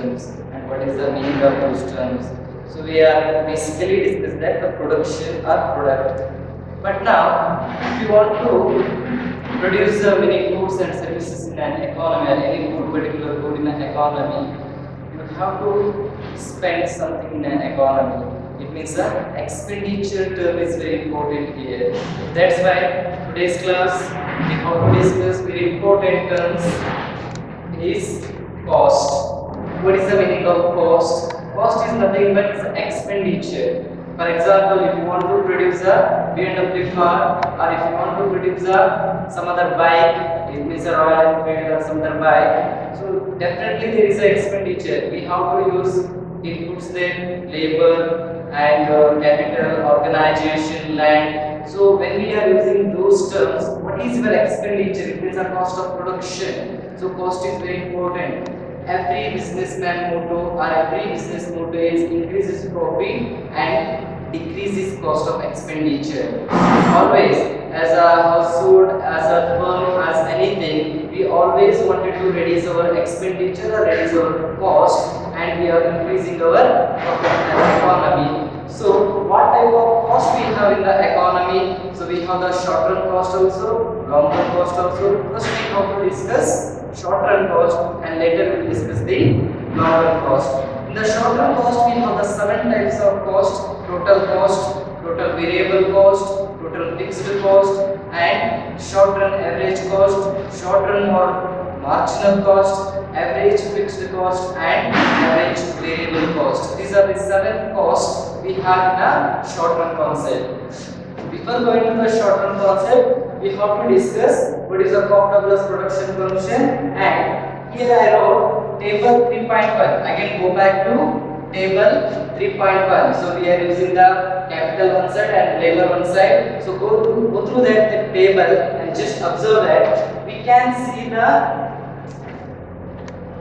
terms, and what is the meaning of those terms. So we are basically discuss that the production or product. But now, if you want to produce uh, many goods and services in an economy, or any good particular good in an economy, you have to spend something in an economy. It means the expenditure term is very important here. That's why today's class we have to discuss very important terms is cost. What is the meaning of cost? Cost is nothing but it's expenditure. For example, if you want to produce a BMW car or if you want to produce a some other bike, it means a Royal Enfield or some other bike. So definitely there is an expenditure. We have to use inputs there, labor and uh, capital, organization, land. So when we are using those terms, what is your expenditure? It means a cost of production. So cost is very important. Every businessman motto or every business motto is increases profit and decreases cost of expenditure. Always, as a household, as a firm, as anything, we always wanted to reduce our expenditure or reduce our cost, and we are increasing our economy. So, what type of cost we have in the economy? So, we have the short-term cost also, long-term cost also. First, we have to discuss short-term cost, and later we will discuss the long-term cost. In the short run cost, we have the seven types of cost: total cost, total variable cost, total fixed cost, and short run average cost, short run or marginal cost, average fixed cost, and average variable cost. These are the seven costs we have in a short run concept. Before going to the short run concept, we have to discuss what is the Cobb Douglas production function and here I wrote table 3.1. Again go back to table 3.1. So we are using the capital one side and labor one side. So go through, go through that table and just observe that we can see the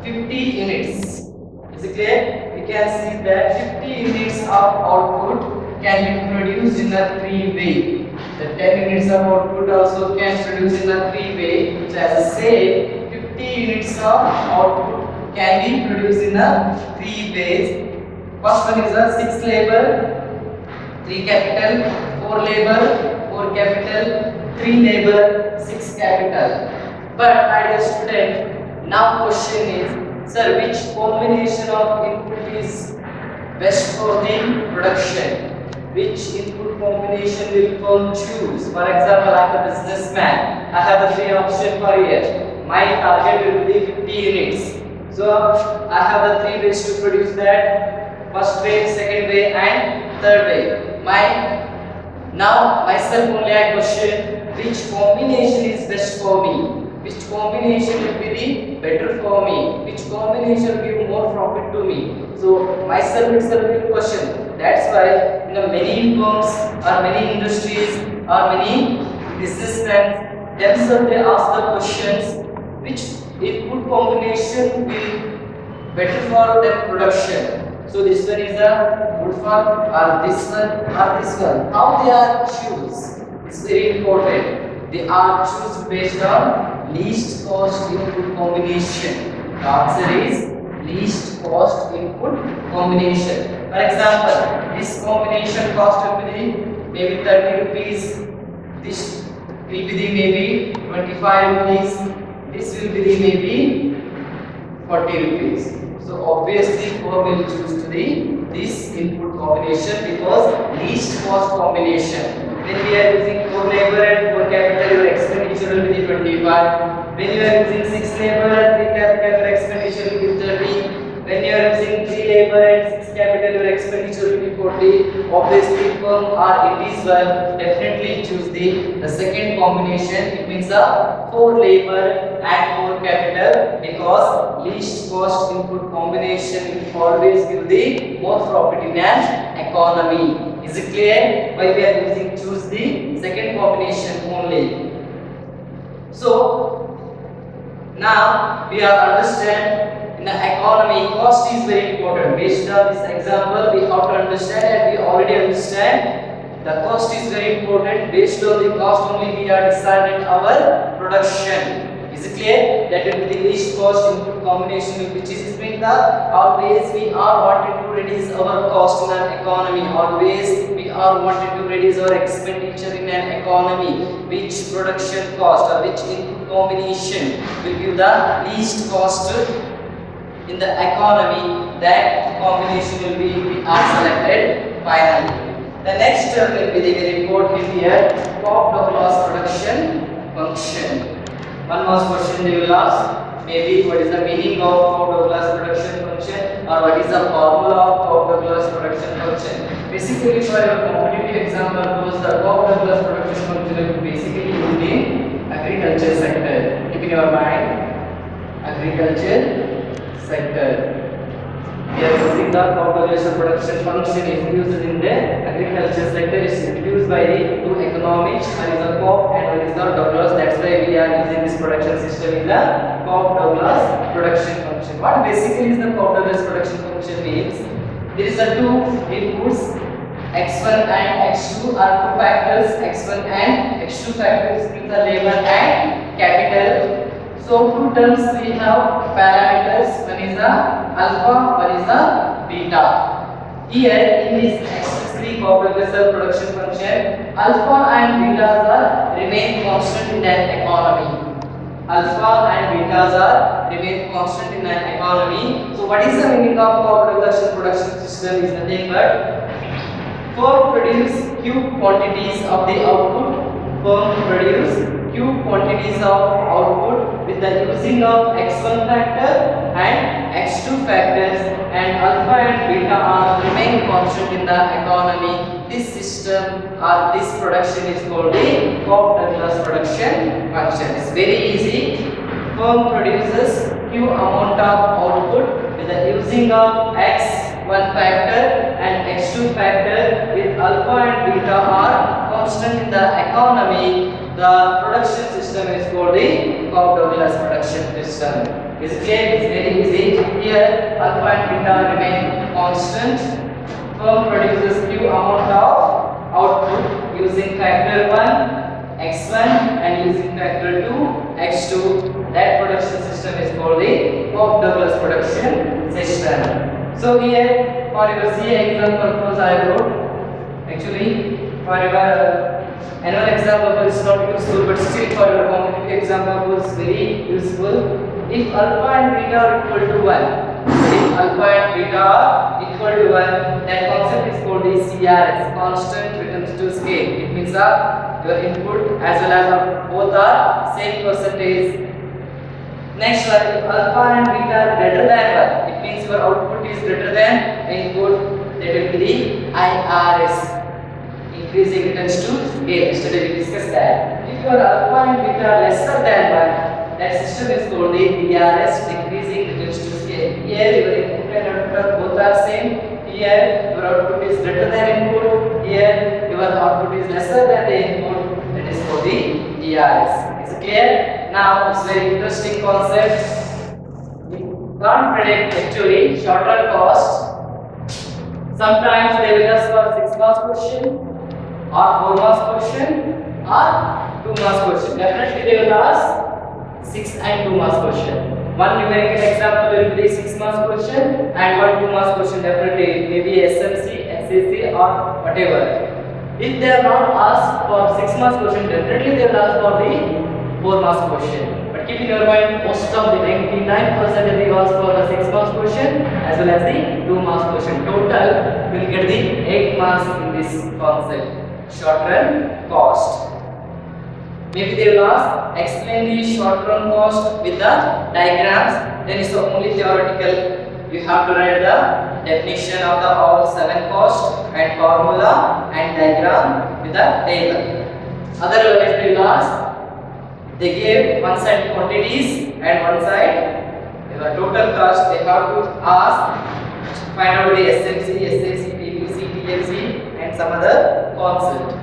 50 units. Is it clear? We can see that 50 units of output can be produced in a three way. The 10 units of output also can produce in a three way. which as I said, 50 units of output can be produced in a three ways. First one is a six labor, three capital, four labor, four capital, three labor, six capital. But my dear student, now question is, sir, which combination of input is best for the production? Which input combination will firm choose? For example, I am a businessman. I have a three option for here. My target will be 50 units. So I have the three ways to produce that. First way, second way, and third way. My now myself only I question which combination is best for me which combination will be the better for me? Which combination will give more profit to me? So myself itself will question. That's why in the many firms or many industries or many businessmen themselves they ask the questions which input combination will better for their production. So this one is a good for or this one or this one. How they are choose? It's very important they are choose based on least cost input combination. The answer is least cost input combination. For example, this combination cost will be maybe 30 rupees, this will be the maybe 25 rupees, this will be the maybe 40 rupees. So obviously firm will choose to the this input combination because least cost combination. When we are using 4 labor and 4 capital, your expenditure will be 25. When you are using 6 labor and 3 capital, your expenditure will be 30. When you are using 3 labor and 6 capital, your expenditure will be 40. Obviously, firm or individual definitely choose the, the second combination. It means a 4 labor and 4 capital because least cost input combination will always give the more profit in an economy. Is it clear? Why we are using choose the second combination only. So now we are understand in the economy cost is very important. Based on this example, we have to understand and we already understand the cost is very important. Based on the cost only we are deciding our production. Is it clear? That will be the least cost input combination which is mean the always we are wanting to reduce our cost in an economy. Always we are wanting to reduce our expenditure in an economy. Which production cost or which input combination will give the least cost in the economy that combination will be selected finally. The next term will be the very important here Cobb-Douglas production function. One more question they will ask maybe what is the meaning of Cobb-Douglas production function or what is the formula of Cobb-Douglas production function. Basically for your competitive exam purpose the Cobb-Douglas production function will be basically used in agriculture sector. Keep in your mind agriculture sector. We are using the Cobb-Douglas production function is used in the agriculture sector. It's introduced by the two economics. One is the Cobb and one is the Douglas. That's why we are using this production system in the Cobb-Douglas production function. What basically is the Cobb-Douglas production function means? There is a two inputs x1 and x2 are two factors x1 and x2 factors means the labor and capital so two terms we have parameters. One is the alpha, one is the beta. Here in this x3 Cobb-Douglas production function, alpha and betas are remain constant in an economy. Alpha and betas are remain constant in an economy. So what is the meaning of Cobb-Douglas production system? Is nothing but firm produce q quantities of the output. Firm produce q quantities of output with the using of x1 factor and x2 factors and alpha and beta are remain constant in the economy. This system or this production is called the Cobb-Douglas production function. It's very easy. Firm produces q amount of output with the using of x1 factor and x2 factor with alpha and beta are constant in the economy the production system is called the Cobb-Douglas production system. Is it clear? It's very easy. Here, alpha and beta remain constant. Firm produces Q amount of output using factor 1, x1 and using factor 2, x2. That production system is called the Cobb-Douglas production system. So here, for your CA exam purpose, I wrote actually for your annual exam purpose is not useful but still for your competitive exam purpose very useful. If alpha and beta are equal to 1 if alpha and beta are equal to 1 that concept is called the CRS constant returns to scale. It means that your input as well as both are same percentage. Next one if alpha and beta are greater than 1 it means your output is greater than input that will be the IRS increasing returns to scale. Yesterday we discussed that. If your alpha and beta are lesser than 1, that system is called the DRS, decreasing returns to scale. Here your input and output both are same. Here your output is greater than input. Here your output is lesser than the input. That is called the DRS. Is it clear? Now it's very interesting concept. We can't predict actually shorter cost. Sometimes they will ask for six marks question or 4 marks question or 2 marks question. Definitely they will ask 6 and 2 marks question. One numerical example will be 6 marks question and one 2 marks question definitely maybe SMC, SAC or whatever. If they are not asked for 6 marks question definitely they will ask for the 4 marks question. But keep in your mind most of the 99% they ask for the 6 marks question as well as the 2 marks question. Total will get the 8 marks in this concept short run cost. Maybe they will ask explain the short run cost with the diagrams. Then it's only theoretical. You have to write the definition of the all seven cost and formula and diagram with the table. Otherwise they will ask they gave one side quantities and one side the total cost they have to ask find out the SMC, SAC, PVC, TLC and some other concept.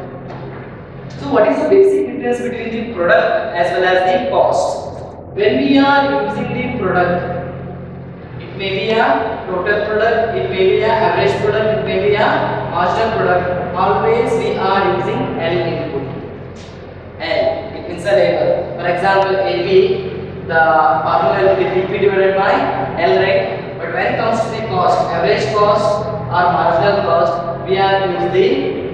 So what is the basic difference between the product as well as the cost? When we are using the product, it may be a total product, it may be a average product, it may be a marginal product, always we are using L input. L, it means a labor. For example, AB, the formula will be divided by L, right? But when it comes to the cost, average cost or marginal cost, we are using the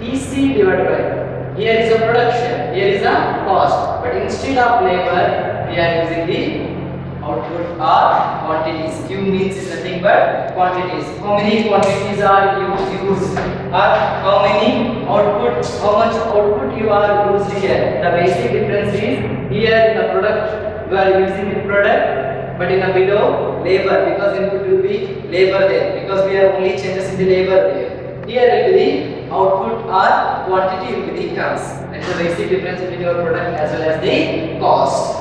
TC divided by. Here is a production, here is a cost. But instead of labor, we are using the output or quantities. Q means is nothing but quantities. How many quantities are you used? Or how many output, how much output you are used here? The basic difference is here in the product, you are using the product, but in the below labor because input will be labor there because we are only changes in the labor there. Here will be output or quantity will the terms. Is the basic difference between your product as well as the cost.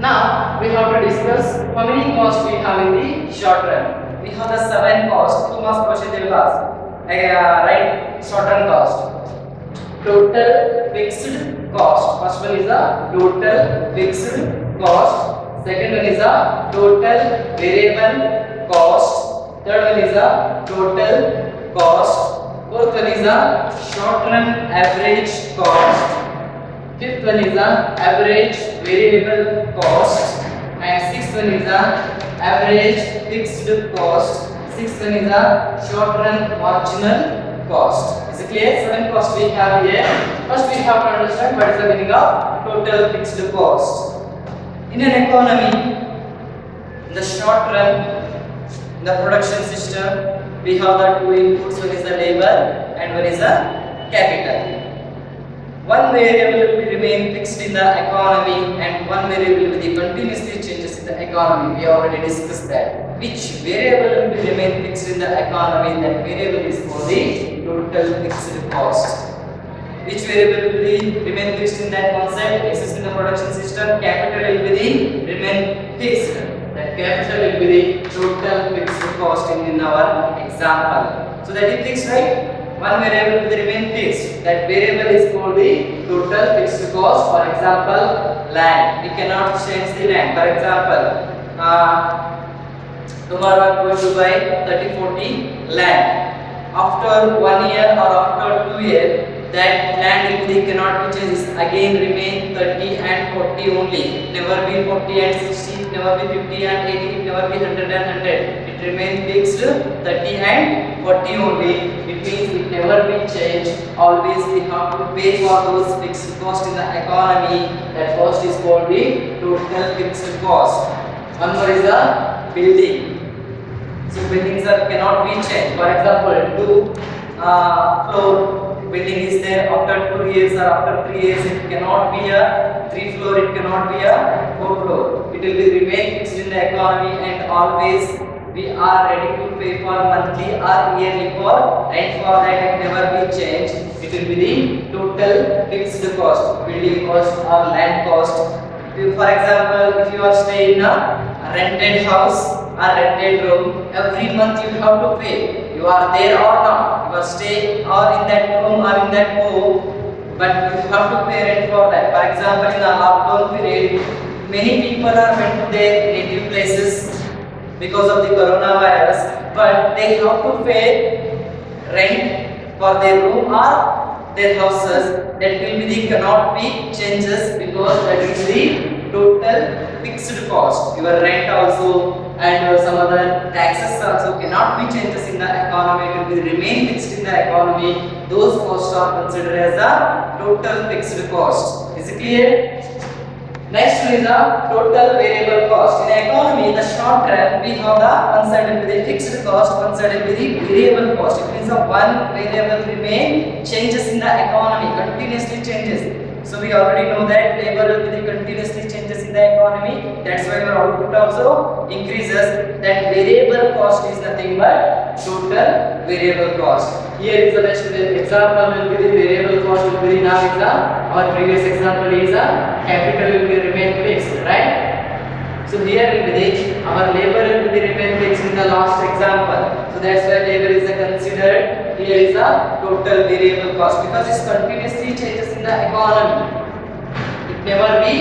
Now we have to discuss how many costs we have in the short run. We have the seven costs. Two marks question they will. Uh, right, short run cost. Total fixed cost. First one is the total fixed cost. Second one is the total variable cost. Third one is the total cost. Fourth one is the short run average cost. Fifth one is the average variable cost and sixth one is the average fixed cost. Sixth one is the short run marginal cost. Is it clear? Seven costs we have here. First we have to understand what is the meaning of total fixed cost. In an economy, in the short run, in the production system, we have the two inputs. One is the labor and one is the capital. One variable will remain fixed in the economy and one variable will be continuously changes in the economy. We already discussed that. Which variable will remain fixed in the economy? That variable is called the total fixed cost. Which variable will be remain fixed in that concept? Exists in the production system. Capital will be the remain fixed. That capital will be the total fixed cost in, in our example. So that that is fixed, right? one variable will remain fixed. That variable is called the total fixed cost. For example, land. We cannot change the land. For example, uh, tomorrow I am going to buy 30 40 land. After one year or after two years, that land be cannot be changed. Again remain 30 and 40 only. Never be 40 and 60. Never be 50 and 80. Never be 100 and 100. It remain fixed 30 and 40 only. It means it never be changed. Always we have to pay for those fixed cost in the economy. That cost is called the total fixed cost. One more is the building. So buildings are cannot be changed. For example, two uh, floor building is there after two years or after three years. It cannot be a three floor. It cannot be a four floor. It will remain fixed in the economy and always we are ready to pay for monthly or yearly for rent for that it never be changed. It will be the total fixed cost, building cost or land cost. For example, if you are staying in a rented house or rented room, every month you have to pay. You are there or not, you are staying or in that room or in that home, but you have to pay rent for that. For example, in the lockdown period, many people are went to their native places because of the coronavirus, but they have to pay rent for their room or their houses. That will be the cannot be changes because that is the total fixed cost. Your rent also and your some other taxes also cannot be changes in the economy. It will remain fixed in the economy. Those costs are considered as the total fixed cost. Is it clear? Next is the total variable cost. In the economy, in the short term, we have the will be the fixed cost, will be the variable cost. It means the one variable remain changes in the economy, continuously changes. So we already know that labor will be continuously changes in the economy. That's why your output also increases. That variable cost is nothing but total variable cost. Here is the best example will be the variable cost will be now is the our previous example is a capital will be remain fixed, right? So here will be the our labor will be remain fixed in the last example. So that's why labor is considered here is the total variable cost because it continuously changes in the economy. It never be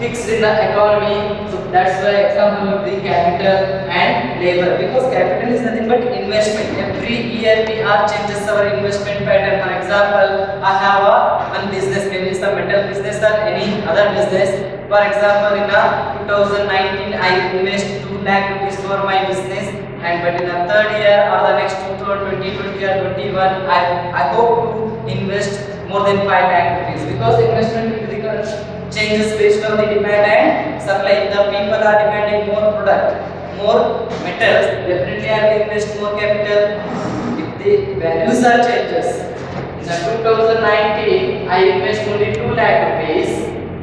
fixed in the economy. So that's why example the capital and labor because capital is nothing but investment. Every year we are changes our investment pattern. For example, I have a one business, maybe it's a metal business or any other business. For example, in a 2019 I invest 2 lakh rupees for my business and but in the third year or the next 2020, 20 or 21 I, I hope to invest more than 5 lakh rupees because investment will become changes based on the demand and supply. The people are demanding more product, more metals, definitely I will invest more capital. If the values are changes, in the 2019 I invest only 2 lakh rupees,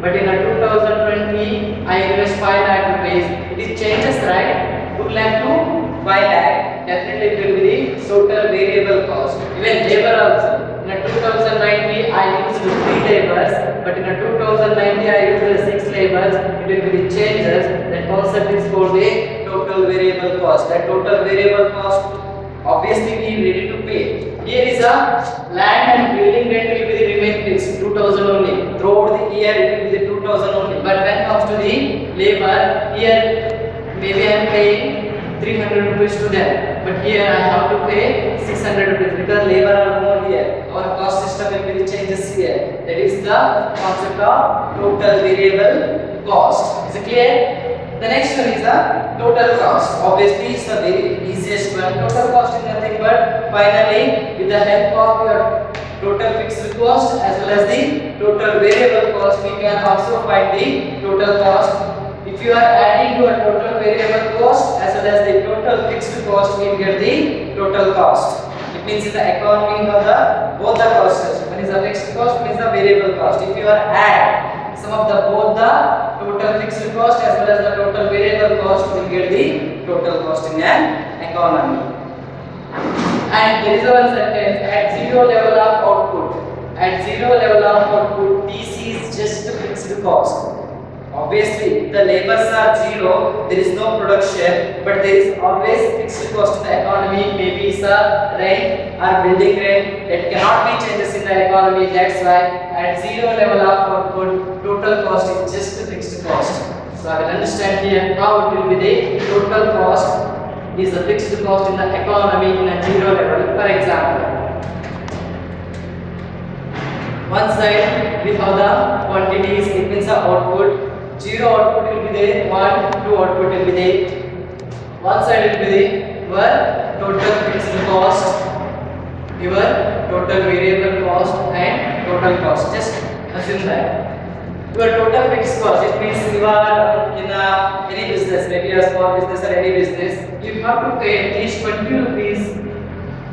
but in the 2020 I invest 5 lakh rupees. It changes, right? 2 lakh to 5 lakh. Definitely it will be the total variable cost. Even labor also. In a 2090 I used 3 labors, but in a 2090 I used 6 labors. It will be the changes. That concept is called the total variable cost. That total variable cost obviously we ready to pay. Here is a land and building rent will be the remain fixed 2000 only. Throughout the year it will be the 2000 only. But when comes to the labor, here maybe I am paying 300 rupees to them, but here I have to pay 600 rupees because labor are more here. Our cost system will be changes here. That is the concept of total variable cost. Is it clear? The next one is the total cost. Obviously, it's the very easiest one. Total cost is nothing but finally, with the help of your total fixed cost as well as the total variable cost, we can also find the total cost. If you are adding to a total variable cost as well as the total fixed cost, you will get the total cost. It means the economy of the both the costs. One is the fixed cost, one is the variable cost. If you are add some of the both the total fixed cost as well as the total variable cost, you will get the total cost in an economy. And there is one sentence at zero level of output. At zero level of output, TC is just a fixed cost. Obviously, the labors are zero, there is no production, but there is always fixed cost in the economy. Maybe it's a rent or building rent that cannot be changes in the economy. That's why at zero level of output, total cost is just a fixed cost. So I will understand here how it will be the total cost is the fixed cost in the economy in a zero level. For example, one side we have the quantities, it means the output. Zero output will be there, one, two output will be there. One side will be the your total fixed cost, your total variable cost and total cost. Just assume that. Your total fixed cost, it means you are in a, any business, maybe a small business or any business, you have to pay at least 20 rupees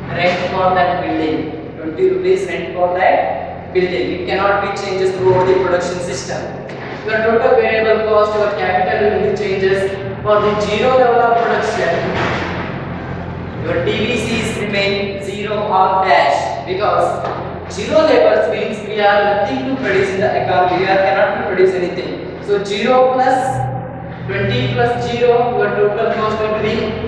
rent for that building. 20 rupees rent for that building. It cannot be changes throughout the production system. Your total variable cost, your capital will changes for the zero level of production. Your TVCs remain zero or dash because zero labors means we are nothing to produce in the economy. We are cannot to produce anything. So zero plus 20 plus zero, your total cost will be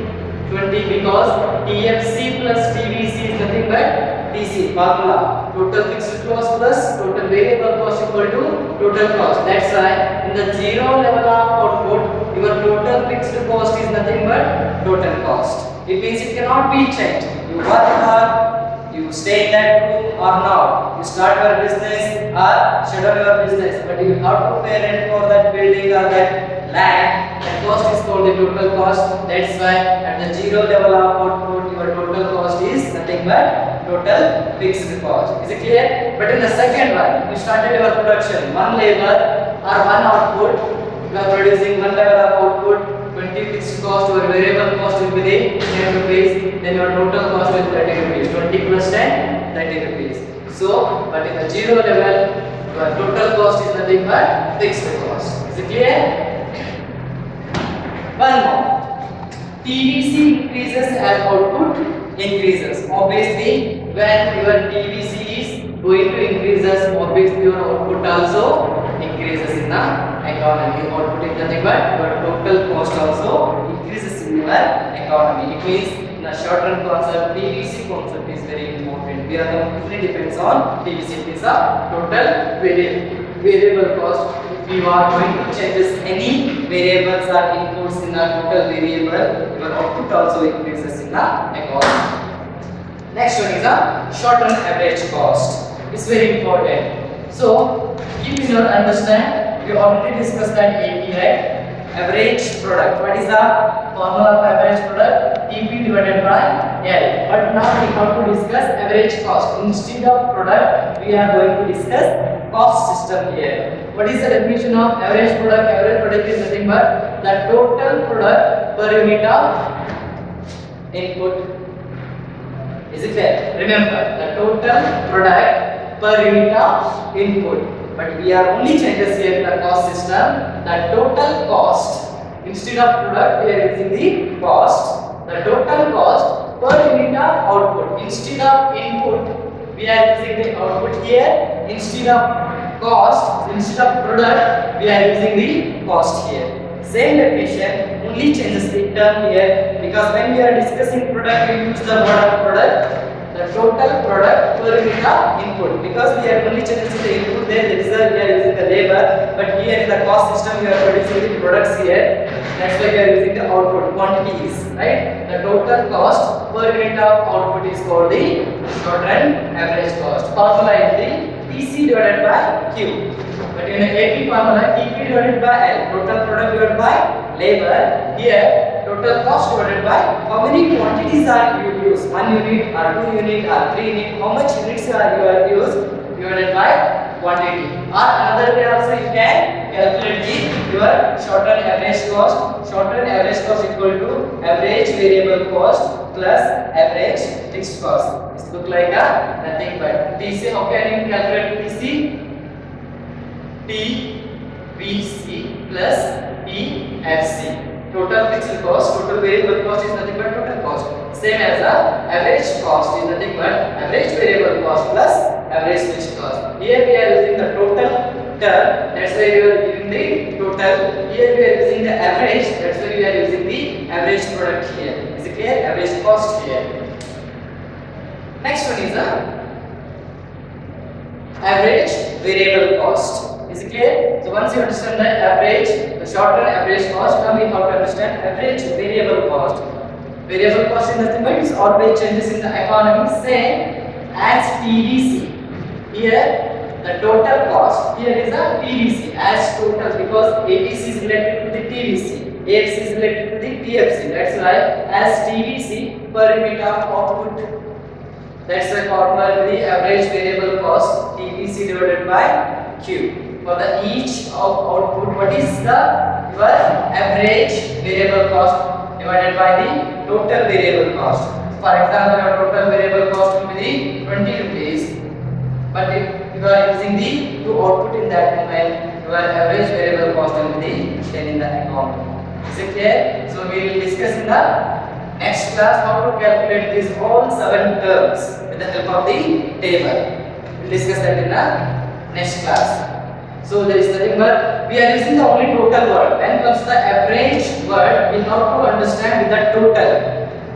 20 because TFC plus TVC is nothing but TC formula. Total fixed cost plus total variable cost equal to total cost. That's why in the zero level of output, your total fixed cost is nothing but total cost. It means it cannot be changed. You work hard, you stay in that room or not. You start your business or shut down your business, but you have to pay rent for that building or that land. That cost is called the total cost. That's why at the zero level of output, your total cost is nothing but total fixed cost. Is it clear? But in the second one, you started your production, one labor or one output, you are producing one level of output, 20 fixed cost, or variable cost will be the 10 rupees, then your total cost will be 30 rupees, 20 plus 10, 30 rupees. So, but in the zero level, your total cost is nothing but fixed cost. Is it clear? One more. TVC increases as output increases. Obviously, when your TVC is going to increases, obviously your output also increases in the economy. Output is nothing but your total cost also increases in your economy. It means in a short run concept, TVC concept is very important. We are completely depends on TVC. It is a total variable variable cost. If we are going to changes any variables are or inputs in a total variable, your output also increases in the economy. Next one is a short-run average cost. It's very important. So, keep in your understand, we already discussed that AP, right? Average product. What is the formula of average product? TP divided by L. But now we have to discuss average cost. Instead of product, we are going to discuss cost system here. What is the definition of average product? Average product is nothing but the total product per unit of input is it clear? Remember, the total product per unit of input. But we are only changes here in the cost system. The total cost, instead of product, we are using the cost. The total cost per unit of output. Instead of input, we are using the output here. Instead of cost, instead of product, we are using the cost here. Same definition, only changes the term here because when we are discussing product, we use the word product. The total product per unit of input because we are only changing the input there, that is why we are using the labor. But here in the cost system, we are producing the products here. That's why we are using the output quantities, right? The total cost per unit of output is called the short run average cost. Formula is the TC divided by Q. But in a AP formula, TP divided by L, total product divided by labor. Here, total cost divided by how many quantities are you use? One unit, or two unit, or three unit. How much units are you are use divided by quantity. Or another way also you can calculate the your short run average cost. Short run average cost equal to average variable cost plus average fixed cost. This look like a nothing but TC. How can you calculate TC? TVC plus TFC. Total fixed cost, total variable cost is nothing but total cost. Same as the average cost is nothing but average variable cost plus average fixed cost. Here we are using the total term, that's why we are using the total. Here we are using the average, that's why we are using the average product here. Is it clear? Average cost here. Next one is the average variable cost. Is it clear? So once you understand the average, the short run average cost, now we have to understand average variable cost. Variable cost is nothing but it always changes in the economy, same as TVC. Here, the total cost, here is a TVC as total because ATC is related to the TVC, AFC is related to the TFC. That's why as TVC per unit of output that's why formula the average variable cost TVC divided by Q. For the each of output, what is the your average variable cost divided by the total variable cost. For example, your total variable cost will be the 20 rupees. But if you are using the two output in that moment, your average variable cost will be 10 in the economy. Is it clear? So we will discuss in the Next class how to calculate these all seven terms with the help of the table. We'll discuss that in the next class. So there is nothing but we are using the only total word. When comes to the average word, we have to understand with the total.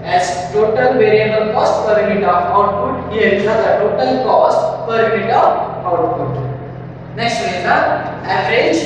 As total variable cost per unit of output, here is the total cost per unit of output. Next one is the average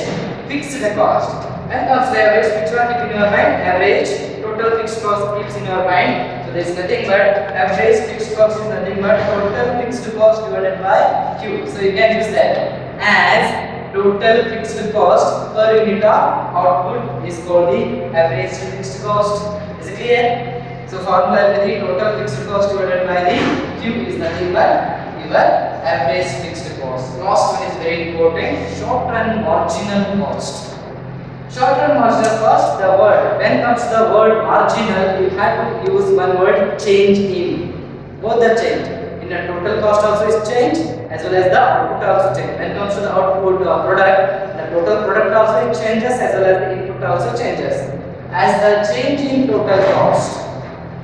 fixed cost. And the average, which one keep in your mind? Average total fixed cost keeps in your mind. So there is nothing but average fixed cost is nothing but total fixed cost divided by Q. So you can use that as total fixed cost per unit of output is called the average fixed cost. Is it clear? So formula will be total fixed cost divided by the Q is nothing but your average fixed cost. One is very important. Short run marginal cost. Short run marginal cost, the word. When comes the word marginal, you have to use one word change in. Both the change. In the total cost also is change as well as the output also change. When comes to the output uh, product, the total product also changes as well as the input also changes. As the change in total cost,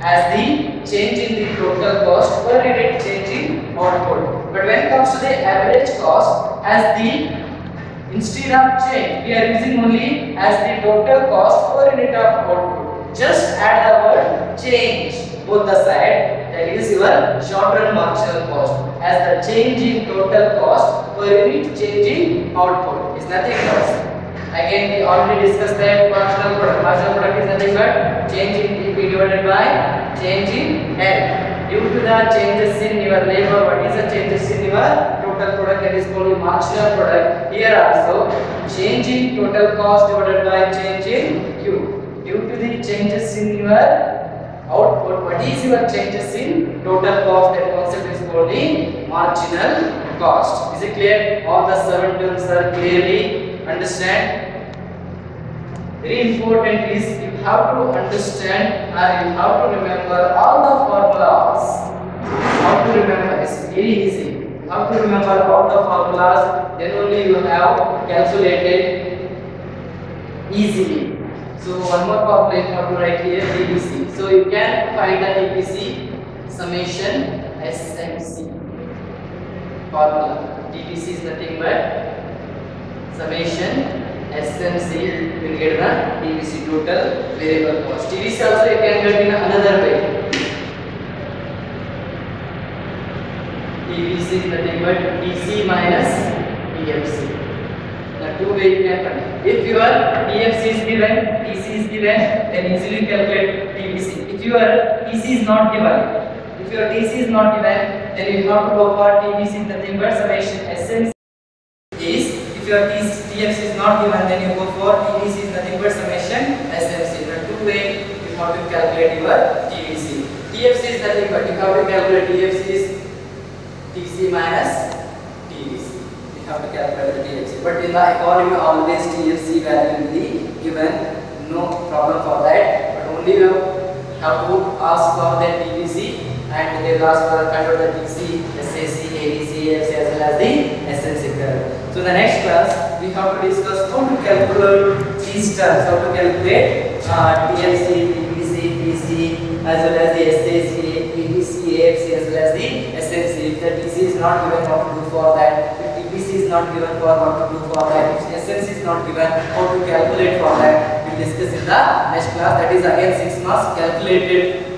as the change in the total cost per unit change in output. But when it comes to the average cost, as the Instead of change, we are using only as the total cost per unit of output. Just add the word change both the side. That is your short run marginal cost. As the change in total cost per unit change in output is nothing else. Again, we already discussed that marginal product. Marginal product is nothing but change in TP divided by change in L. Due to the changes in your labor, what is the changes in your total product that is called marginal product. Here also, change in total cost divided by change in Q. Due to the changes in your output, what is your changes in total cost? That concept is called the marginal cost. Is it clear? All the seven terms are clearly understand. Very important is you have to understand and you have to remember all the formulas. How to remember? It's very easy. You have to remember all the formulas. Then only you have calculated easily. So one more you have to write here TBC. So you can find the TBC summation SMC formula. TBC is nothing but summation SMC will get the TBC total variable cost. TBC also you can get in another way. TBC is nothing but TC minus TFC. The two way you can find. If your TFC is given, TC is given, then easily calculate TBC. If your TC is not given, if your TC is not given, then you have to go for is nothing but summation SMC your TFC is not given, then you go for TBC is nothing but summation SMC. The two way you have to calculate your TBC. TFC is nothing but you have to calculate TFC is TC minus TBC. You have to calculate the TFC. But in the economy, always TFC value will be given. No problem for that. But only you have to ask for the TBC and they will ask for kind of the TC, SAC, ADC, as well as the SNC curve. So in the next class we have to discuss how to calculate these terms, how to calculate uh, TFC, TBC, TC as well as the SAC, ADC, AFC as well as the SNC. If the TC is not given, what to do for that? If TBC is not given, for what to do for that? If SNC is not given, how to calculate for that? We'll discuss in the next class. That is again six marks calculated.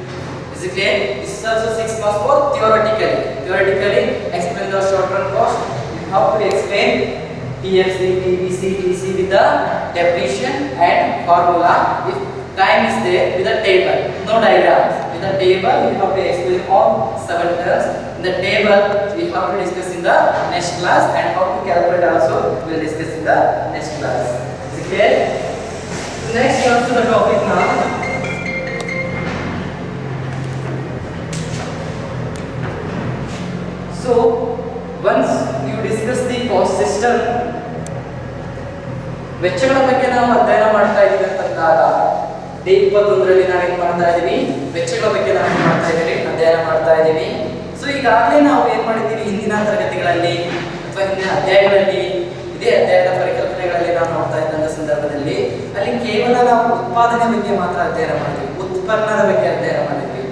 Is it clear? This is also six marks for theoretically. Theoretically, explain the short-run cost. Have to explain TFC, TBC, TC with the definition and formula. If time is there with a table, no diagrams. With a table, we have to explain all seven terms. In the table, we have to discuss in the next class and how to calculate also we will discuss in the next class. Is it clear? Next comes to the topic now. So once discuss the cost system, ವೆಚ್ಚಗಳ ಬಗ್ಗೆ ನಾವು ಅಧ್ಯಯನ ಮಾಡ್ತಾ ಇದ್ದೀವಿ day ಇಪ್ಪತ್ತೊಂದರಲ್ಲಿ ನಾವೇನ್ ಮಾಡ್ತಾ ಇದ್ದೀವಿ? ವೆಚ್ಚಗಳ ಬಗ್ಗೆ ನಾವು ಏನ್ ಮಾಡ್ತಾ ಇದ್ದೀವಿ? ಅಧ್ಯಯನ ಮಾಡ್ತಾ ಇದ್ದೀವಿ. ಸೊ ಈಗಾಗಲೇ ನಾವು ಏನ್ ಮಾಡಿದ್ದೀವಿ? ಹಿಂದಿನ ತರಗತಿಗಳಲ್ಲಿ ಅಥವಾ ಹಿಂದಿನ ಅಧ್ಯಾಯಗಳಲ್ಲಿ ಇದೇ ಅಧ್ಯಾಯದ ಪರಿಕಲ್ಪನೆಗಳಲ್ಲಿ ನಾವು ನೋಡ್ತಾ ಇದ್ದಂತ ಸಂದರ್ಭದಲ್ಲಿ ಅಲ್ಲಿ ಕೇವಲ ನಾವು ಉತ್ಪಾದನೆ ಬಗ್ಗೆ ಮಾತ್ರ ಅಧ್ಯಯನ ಮಾಡಿದ್ವಿ. ಉತ್ಪನ್ನದ ಬಗ್ಗೆ ಅಧ್ಯಯನ ಮಾಡಿದ್ವಿ.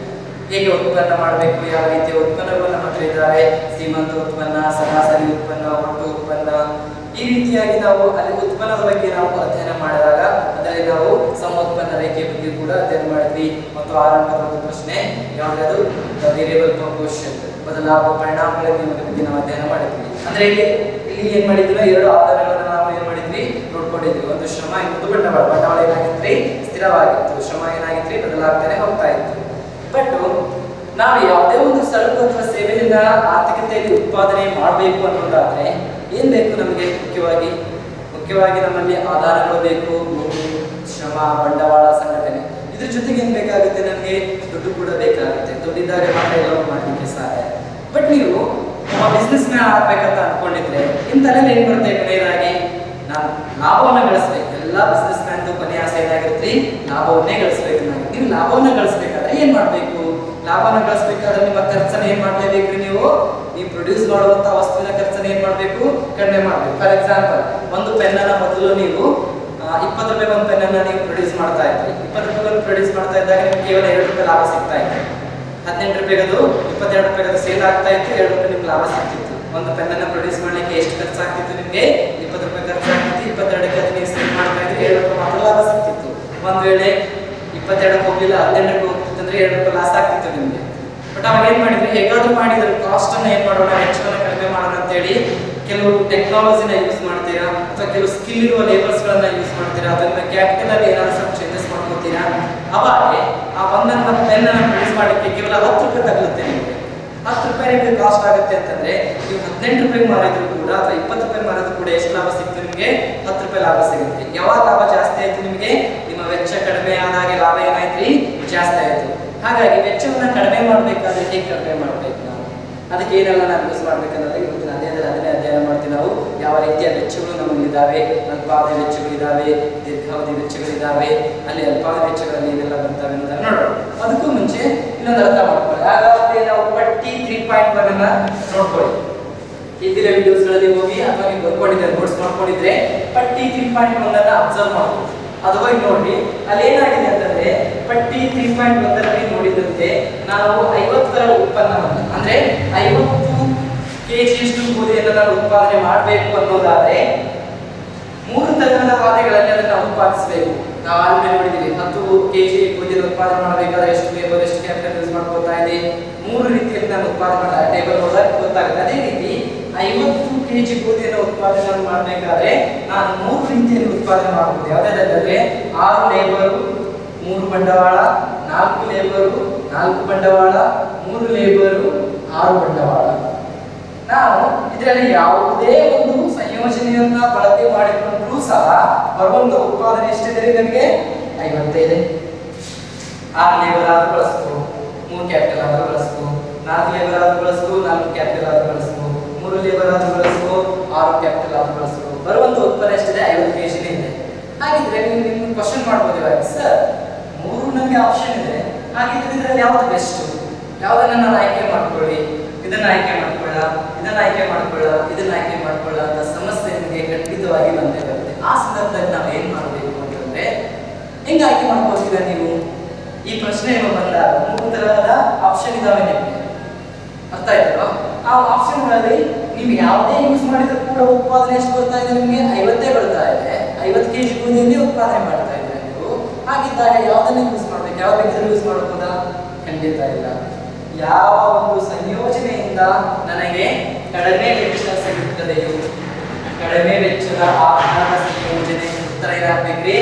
ಹೇಗೆ ಉತ್ಪನ್ನ ಮಾಡಬೇಕು, ಯಾವ ರೀತಿಯ ಉತ್ಪನ್ನಗಳು ನಮ್ಮ ಹತ್ರ ಇದ್ದಾವೆ ಶ್ರೀಮಂತ ಉತ್ಪನ್ನ ಸರಾಸರಿ ಉತ್ಪನ್ನ ಒಟ್ಟು ಉತ್ಪನ್ನ. ಈ ರೀತಿಯಾಗಿ ನಾವು ಅಲ್ಲಿ ಉತ್ಪನ್ನದ ಬಗ್ಗೆ ನಾವು ಅಧ್ಯಯನ ಮಾಡಿದಾಗ ಅದರಲ್ಲಿ ನಾವು ಸಮೋತ್ಪನ್ನ ರೇಖೆ ಬಗ್ಗೆ ಕೂಡ ಅಧ್ಯಯನ ಮಾಡಿದ್ವಿ. ಮತ್ತು ಆರಂಭದ ಒಂದು ಪ್ರಶ್ನೆ ಯಾವುದಾದ್ರು ವೇರಿಯಬಲ್ ಪ್ರಪೋರ್ಷನ್ ಬದಲಾಗುವ ಪರಿಣಾಮಗಳ ಬಗ್ಗೆ ನಾವು ಅಧ್ಯಯನ ಮಾಡಿದ್ವಿ. ಅಂದ್ರೆ ಇಲ್ಲಿ ಇಲ್ಲಿ ಏನ್ ಮಾಡಿದ್ವಿ? ಎರಡು ಆಧಾರಗಳನ್ನು ನಾವು ಏನ್ ಮಾಡಿದ್ವಿ? ನೋಡ್ಕೊಂಡಿದ್ವಿ. ಒಂದು ಶ್ರಮ, ಇನ್ನೊಂದು ಬಂಡವಾಳ. ಬಂಡವಾಳ ಏನಾಗಿತ್ತು ಸ್ಥಿರವಾಗಿತ್ತು. ಶ್ರಮ ಏನಾಗಿತ್ತು ಬದಲಾಗ್ತಾನೆ ಹೋಗ್ತಾ ಇತ್ತು. ಬಟ್ ನಾವು ಯಾವುದೇ ಒಂದು ಸರಕು ಅಥವಾ ಸೇವೆಯಿಂದ ಆರ್ಥಿಕತೆಯಲ್ಲಿ ಉತ್ಪಾದನೆ ಮಾಡಬೇಕು ಅನ್ನೋದಾದ್ರೆ ಏನ್ ಬೇಕು ನಮಗೆ? ಮುಖ್ಯವಾಗಿ ಮುಖ್ಯವಾಗಿ ನಮ್ಮಲ್ಲಿ ಆಧಾರಗಳು ಬೇಕು ಭೂಮಿ ಶ್ರಮ, ಬಂಡವಾಳ, ಸಂಘಟನೆ. ಇದ್ರ ಜೊತೆಗೆ ಏನ್ ಬೇಕಾಗುತ್ತೆ ನಮಗೆ? ದುಡ್ಡು ಕೂಡ ಬೇಕಾಗುತ್ತೆ. ದುಡ್ಡಿದ್ದಾಗ ಮಾತ್ರ ಎಲ್ಲವೂ ಮಾಡಲಿಕ್ಕೆ ಸಾಧ್ಯ. ಬಟ್ ನೀವು ಬಿಸ್ನೆಸ್ ಮ್ಯಾನ್ ಆಗ್ಬೇಕಂತ ಅನ್ಕೊಂಡಿದ್ರೆ ನಿಮ್ ತಲೆಯಲ್ಲಿ ಏನ್ ಬರುತ್ತೆ ಕೊನೆಯದಾಗಿ? ನಾವು ಲಾಭವನ್ನು ಗಳಿಸ್ಬೇಕು. ಎಲ್ಲಾ ಬಿಸ್ನೆಸ್ ಮ್ಯಾನ್ದು ಕೊನೆಯ ಆಸೆ ಏನಾಗಿರುತ್ತೆ? ಲಾಭವನ್ನೇ ಗಳಿಸ್ಬೇಕು ನಾವು. ನೀವು ಲಾಭವನ್ನ ಗಳಿಸ್ಬೇಕಾದ್ರೆ ಏನ್ ಮಾಡ್ಬೇಕು? ಲಾಭನ ಗಳಿಸ್ಬೇಕಾದ್ರೆ ನಿಮ್ಮ ಖರ್ಚನ್ನ ಏನ್ ಮಾಡ್ಲೇಬೇಕ್ರಿ ನೀವು? ನೀವು ಪ್ರೊಡ್ಯೂಸ್ ಮಾಡುವಂತ ವಸ್ತುವಿನ ಖರ್ಚನ್ನ ಏನ್ ಮಾಡ್ಬೇಕು? ಕಡಿಮೆ ಮಾಡ್ಬೇಕು. ಫಾರ್ ಎಕ್ಸಾಂಪಲ್ ಒಂದು ಪೆನ್ನನ್ನ ಮೊದಲು ನೀವು ಇಪ್ಪತ್ತು ರೂಪಾಯಿ ಒಂದು ಪೆನ್ನನ್ನ ನೀವು ಪ್ರೊಡ್ಯೂಸ್ ಮಾಡ್ತಾ ಇದ್ರಿ. ಇಪ್ಪತ್ತು ರೂಪಾಯಿ ಪ್ರೊಡ್ಯೂಸ್ ಮಾಡ್ತಾ ಇದ್ದಾಗ ನಿಮ್ಗೆ ಕೇವಲ ಎರಡು ರೂಪಾಯಿ ಲಾಭ ಸಿಗ್ತಾ ಇತ್ತು. ಹದಿನೆಂಟು ರೂಪಾಯಿಗೆ ಅದು, ಇಪ್ಪತ್ತೆರಡು ರೂಪಾಯಿ ಸೇಲ್ ಆಗ್ತಾ ಇತ್ತು. ಎರಡು ರೂಪಾಯಿ ನಿಮ್ಗೆ ಲಾಭ ಸಿಗ್ತಿತ್ತು. ಒಂದು ಪೆನ್ನನ್ನ ಪ್ರೊಡ್ಯೂಸ್ ಮಾಡ್ಲಿಕ್ಕೆ ಎಷ್ಟು ಖರ್ಚಾಗ್ತಿತ್ತು ನಿಮಗೆ? ಇಪ್ಪತ್ತು ರೂಪಾಯಿ ಖರ್ಚಾಗ್ತಿತ್ತು. ಇಪ್ಪತ್ತೆರಡಕ್ಕೆ ಅದು ನೀವು ಸೇಲ್ ಮಾಡ್ತಾ ಇದ್ರಿ. ಎರಡು ರೂಪಾಯಿ ಮಾತ್ರ ಲಾಭ ಸಿಗ್ತಿತ್ತು. ಒಂದ್ ವೇಳೆ ಇಪ್ಪತ್ತೆರಡಕ್ಕೆ ಹೋಗ್ಲಿಲ್ಲ, ಹದಿನೆಂಟಕ್ಕೆ ಹೋಗ್ತಿತ್ತಂದ್ರೆ ಎರಡು ರೂಪಾಯಿ ಲಾಸ್ ಆಗ್ತಿತ್ತು ನಿಮಗೆ. ಬಟ್ ಅವಾಗ ಏನ್ ಮಾಡಿದ್ರು? ಹೇಗಾದ್ರೂ ಮಾಡಿದ್ರು. ಕಾಸ್ಟ್ ಏನ್ ಮಾಡೋಣ? ವೆಚ್ಚವನ್ನ ಕಡಿಮೆ ಮಾಡೋಣ ಅಂತ ಹೇಳಿ ಕೆಲವು ಟೆಕ್ನಾಲಜಿನ ಯೂಸ್ ಮಾಡ್ತೀರಾ? ಅಥವಾ ಕೆಲವು ಸ್ಕಿಲ್ ಇರುವ ಲೇಬರ್ಸ್ ಗಳನ್ನ ಯೂಸ್ ಮಾಡ್ತೀರಾ? ಅದನ್ನ ಕ್ಯಾಪಿಟಲ್ ಅಲ್ಲಿ ಏನಾದ್ರು ಸ್ವಲ್ಪ ಚೇಂಜಸ್ ಮಾಡ್ಕೋತೀರಾ? ಅವಾಗ ಆ ಒಂದನ್ನ ಪೆನ್ ಅನ್ನ ಪ್ರೊಡ್ಯೂಸ್ ಮಾಡಲಿಕ್ಕೆ ಕೇವಲ ಹತ್ತು ರೂಪಾಯಿ ತಗಲುತ್ತೆ ನಿಮಗೆ. ಹತ್ತು ರೂಪಾಯಿ ನಿಮಗೆ ಕಾಸ್ಟ್ ಆಗುತ್ತೆ ಅಂತಂದ್ರೆ ನೀವು ಹದಿನೆಂಟು ರೂಪಾಯಿ ಮಾರಿದ್ರು ಕೂಡ ಅಥವಾ ಇಪ್ಪತ್ತು ರೂಪಾಯಿ ಮಾರಿದ್ರು ಕೂಡ ಎಷ್ಟು ಲಾಭ ಸಿಕ್ತು ನಿಮಗೆ? ಹತ್ತು ರೂಪಾಯಿ ಲಾಭ ಸಿಗುತ್ತೆ. ಯಾವಾಗ ಲಾಭ ಜಾಸ್ತಿ ಆಯ್ತು ನಿಮಗೆ? ವೆಚ್ಚ ಕಡಿಮೆ ಆದಾಗೆ ಲಾಭ ಏನಾಯ್ತ್ರಿ? ಜಾಸ್ತಿ ಆಯ್ತು. ಹಾಗಾಗಿ ವೆಚ್ಚವನ್ನ ಕಡಿಮೆ ಮಾಡಬೇಕಾದ್ರೆ ಹೇಗೆ ಕಡಿಮೆ ಮಾಡ್ಬೇಕು ನಾವು? ಅದಕ್ಕೆ ಏನೆಲ್ಲ ನಾವು ಯೂಸ್ ಮಾಡ್ಬೇಕನ್ನೋದು ಅದೇ ಅದನ್ನೇ ಅಧ್ಯಯನ ಮಾಡ್ತೀವಿ ನಾವು. ಯಾವ ರೀತಿಯ ವೆಚ್ಚಗಳು ನಮಗಿದ್ದಾವೆ ಅಲ್ಪಾವಧಿ ವೆಚ್ಚಗಳಿದ್ದಾವೆ? ದೀರ್ಘಾವಧಿ ವೆಚ್ಚಗಳಿದ್ದಾವೆ? ಅಲ್ಲಿ ಅಲ್ಪಾವಧಿ ವೆಚ್ಚಗಳಲ್ಲಿ ಏನೆಲ್ಲ ಬರ್ತವೆ ಅಂತ ನೋಡೋಣ. ಅದಕ್ಕೂ ಮುಂಚೆ ಇನ್ನೊಂದು ಅರ್ಥ ಮಾಡ್ಕೊಳ್ಳಿ ನಾವು ಪಟ್ಟಿ ತ್ರೀ ಪಾಯಿಂಟ್ ಒನ್ ಅನ್ನ ನೋಡ್ಕೊಳ್ಳಿ. ಹಿಂದಿನ ವಿಡಿಯೋಸ್ಗಳಲ್ಲಿ ಹೋಗಿ ಅಥವಾ ನೀವು ಬರ್ಕೊಂಡಿದ್ರೆ ನೋಟ್ಸ್ ಮಾಡ್ಕೊಂಡಿದ್ರೆ ಪಟ್ಟಿ ತ್ರೀ ಪಾಯಿಂಟ್ ಒನ್ ಅನ್ನ ಅಬ್ಸರ್ವ್ ಮಾಡ್ಬೋದು. ಅದು ಹೋಗಿ ನೋಡಿ. ಅಲ್ಲಿ ಏನಾಗಿದೆ ಅಂತಂದ್ರೆ ಪಟ್ಟಿ ತ್ರೀ ಪಾಯಿಂಟ್ ಒಂದರಲ್ಲಿ ನೋಡಿದಂತೆ ನಾವು ಐವತ್ತರ ಉತ್ಪನ್ನವನ್ನು, ಅಂದ್ರೆ ಐವತ್ತು ಕೆಜಿಯಷ್ಟು ಗೋಧಿಯನ್ನು ನಾವು ಉತ್ಪಾದನೆ ಮಾಡಬೇಕು ಅನ್ನೋದಾದ್ರೆ ಮೂರು ತರಹದ ವಾದಗಳಲ್ಲಿ ಅದನ್ನು ಉತ್ಪಾದಿಸಬೇಕು. ನಾವು ಆಲ್ರೆಡಿ ನೋಡಿದ್ದೀವಿ ಹತ್ತು ಕೆಜಿ ಗೋಧಿಯನ್ನು ಉತ್ಪಾದನೆ ಮಾಡಬೇಕಾದ್ರೆ ಎಷ್ಟು ಲೇಬರ್ ಎಷ್ಟು ಕ್ಯಾಪಿಟಲ್ ಯೂಸ್ ಮಾಡ್ಕೊತಾ ಇದೆ. ಮೂರು ರೀತಿಯಲ್ಲಿ ನಾನು ಉತ್ಪಾದನೆ ಮಾಡ ಟೇಬಲ್ ನೋಡಿದಾಗ ಗೊತ್ತಾಗುತ್ತೆ. ಅದೇ ರೀತಿ ಐವತ್ತು ಕೆಜಿ ಗೋಧಿಯನ್ನು ಉತ್ಪಾದನೆ ಮಾಡಬೇಕಾದ್ರೆ ನಾನು ಮೂರು ರೀತಿಯಲ್ಲಿ ಉತ್ಪಾದನೆ ಮಾಡಬಹುದು ಯಾವುದಾದ್ರೆ ಆರು ಲೇಬರು ಮೂರು ಬಂಡವಾಳ, ನಾಲ್ಕು ಲೇಬರು ನಾಲ್ಕು ಬಂಡವಾಳ, ಮೂರು ಲೇಬರು ಆರು ಬಂಡವಾಳ. ನಾವು ಇದರಲ್ಲಿ ಯಾವುದೇ ಒಂದು ಸಂಯೋಜನೆಯನ್ನ ಬಳಕೆ ಮಾಡಿಕೊಂಡ್ರೂ ಸಹ ಬರುವಂತ ಉತ್ಪಾದನೆ ಎಷ್ಟಿದೆ ನನಗೆ ಐವತ್ತೈದು. ಆರು ಲೇಬರ್ ಆದ್ರೂ ಬಳಸ್ಬೋದು ಮೂರು ಕ್ಯಾಪಿಟಲ್ ಆದ್ರೂ ಬಳಸ್ಬೋದು ನಾಲ್ಕು ಲೇಬರ್ ಆದ್ರೂ ಬಳಸ್ಬೋದು ನಾಲ್ಕು ಕ್ಯಾಪಿಟಲ್ ಆದ್ರೂ ಬಳಸ್ಕೋ. ಮೂರು ಲೇಬರ್ ಆದ್ರೂ ಬಳಸು ಆರು ಕ್ಯಾಪಿಟಲ್ ಆದ್ರೂ ಬರೋ ಬರುವಂತ ಉತ್ಪನ್ನ ಎಷ್ಟಿದೆ? ಐವತ್ತು ಕೆ ಜಿ ಇದೆ. ಹಾಗಿದ್ರೆ ನೀವು ನಿಮ್ಮ ಕ್ವಶನ್ ಮಾಡ್ಬೋದು ಇವಾಗ. ಸರ್ ಮೂರು ನಮಗೆ ಆಪ್ಷನ್ ಇದೆ. ಹಾಗಿದ್ರೆ ಇದರಲ್ಲಿ ಯಾವ್ದು ಬೆಸ್ಟ್ ಯಾವ್ದನ್ನ ನಾನು ಆಯ್ಕೆ ಮಾಡ್ಕೊಳ್ಳಿ. ಇದನ್ನ ಆಯ್ಕೆ ಮಾಡ್ಕೊಳ್ಳ, ಇದನ್ನ ಆಯ್ಕೆ ಮಾಡ್ಕೊಳ್ಳ, ಇದನ್ನ ಆಯ್ಕೆ ಮಾಡ್ಕೊಳ್ಳ ಅಂತ ಸಮಸ್ಯೆ ನಿಮಗೆ ಖಂಡಿತವಾಗಿ ಬಂದೇ ಬರುತ್ತೆ. ಆ ಸಂದರ್ಭದಲ್ಲಿ ನಾವು ಏನ್ ಮಾಡಬೇಕು ಅಂತಂದ್ರೆ, ಹೆಂಗೆ ಆಯ್ಕೆ ಮಾಡ್ಕೋತೀರ ನೀವು? ಈ ಪ್ರಶ್ನೆ ಏನೋ ಬಂದಾಗ ಮೂರು ತರಹದ ಆಪ್ಷನ್ ಇದಾವೆ ನಿಮಗೆ. ಅರ್ಥ ಆಯ್ತಲ್ವಾ? ಆ ಆಪ್ಷನ್ಗಳಲ್ಲಿ ನೀವು ಯಾವುದೇ ಯೂಸ್ ಮಾಡಿದ್ರು ಕೂಡ ಉತ್ಪಾದನೆ ಎಷ್ಟು ಬರ್ತಾ ಇದೆ ನಿಮಗೆ? ಐವತ್ತೇ ಬರ್ತಾ ಇದೆ. ಐವತ್ತು ಕೆಜಿ ಗೋಧಿಯಲ್ಲಿ ಉತ್ಪಾದನೆ ಮಾಡ್ತಾ ಇದ್ದೀರಾ ನೀವು ಹಾಗಿದ್ದಾಗ ಯಾವುದನ್ನ ಯೂಸ್ ಮಾಡ್ಬೇಕು? ಯಾವ ಬೇಕಿದ್ರೆ ಯೂಸ್ ಮಾಡ್ಬೋದಾ? ಖಂಡಿತ ಇಲ್ಲ. ಯಾವ ಒಂದು ಸಂಯೋಜನೆಯಿಂದ ನನಗೆ ಕಡಿಮೆ ವೆಚ್ಚ ಸಿಗುತ್ತದೆಯೋ ಕಡಿಮೆ ವೆಚ್ಚದ ಆಹಾರ ಸಂಯೋಜನೆ ಉತ್ತರ ಏನಾಗಬೇಕ್ರಿ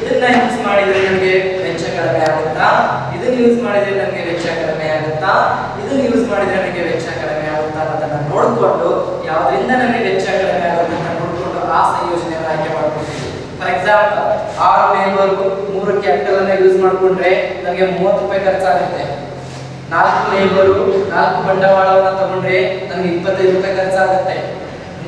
ಇದನ್ನ ಯೂಸ್ ಮಾಡಿದ್ರೆ ನಮಗೆ ವೆಚ್ಚ ಕಡಿಮೆ ಆಗುತ್ತಾ? ಇದನ್ನ ಯೂಸ್ ಮಾಡಿದ್ರೆ ನಮಗೆ ವೆಚ್ಚ ಕಡಿಮೆ ಆಗುತ್ತಾ? ಇದನ್ನ ಯೂಸ್ ಮಾಡಿದ್ರೆ ನನಗೆ ವೆಚ್ಚ ಕಡಿಮೆ ಅನ್ನೋದನ್ನ ನೋಡಿಕೊಂಡು ಯಾವ್ದರಿಂದ ನಮಗೆ ವೆಚ್ಚ ಕಡಿಮೆ ಅಂತ ನೋಡಿಕೊಂಡು ಆ ಸಂಯೋಜನೆಯನ್ನು ಆಯ್ಕೆ ಮಾಡ್ಕೊಳ್ತೀವಿ. ಫಾರ್ ಎಕ್ಸಾಂಪಲ್ ಆರು ಲೇಬರ್ ಮೂರು ಕ್ಯಾಪಿಟಲ್ ಅನ್ನ ಯೂಸ್ ಮಾಡ್ಕೊಂಡ್ರೆ ನಮಗೆ ಮೂವತ್ತು ರೂಪಾಯಿ ಖರ್ಚಾಗುತ್ತೆ. ನಾಲ್ಕು ಲೈಬರು, ನಾಲ್ಕು ಬಂಡವಾಳವನ್ನು ತಗೊಂಡ್ರೆ ನನಗೆ ಇಪ್ಪತ್ತೈದು ರೂಪಾಯಿ ಖರ್ಚಾಗುತ್ತೆ.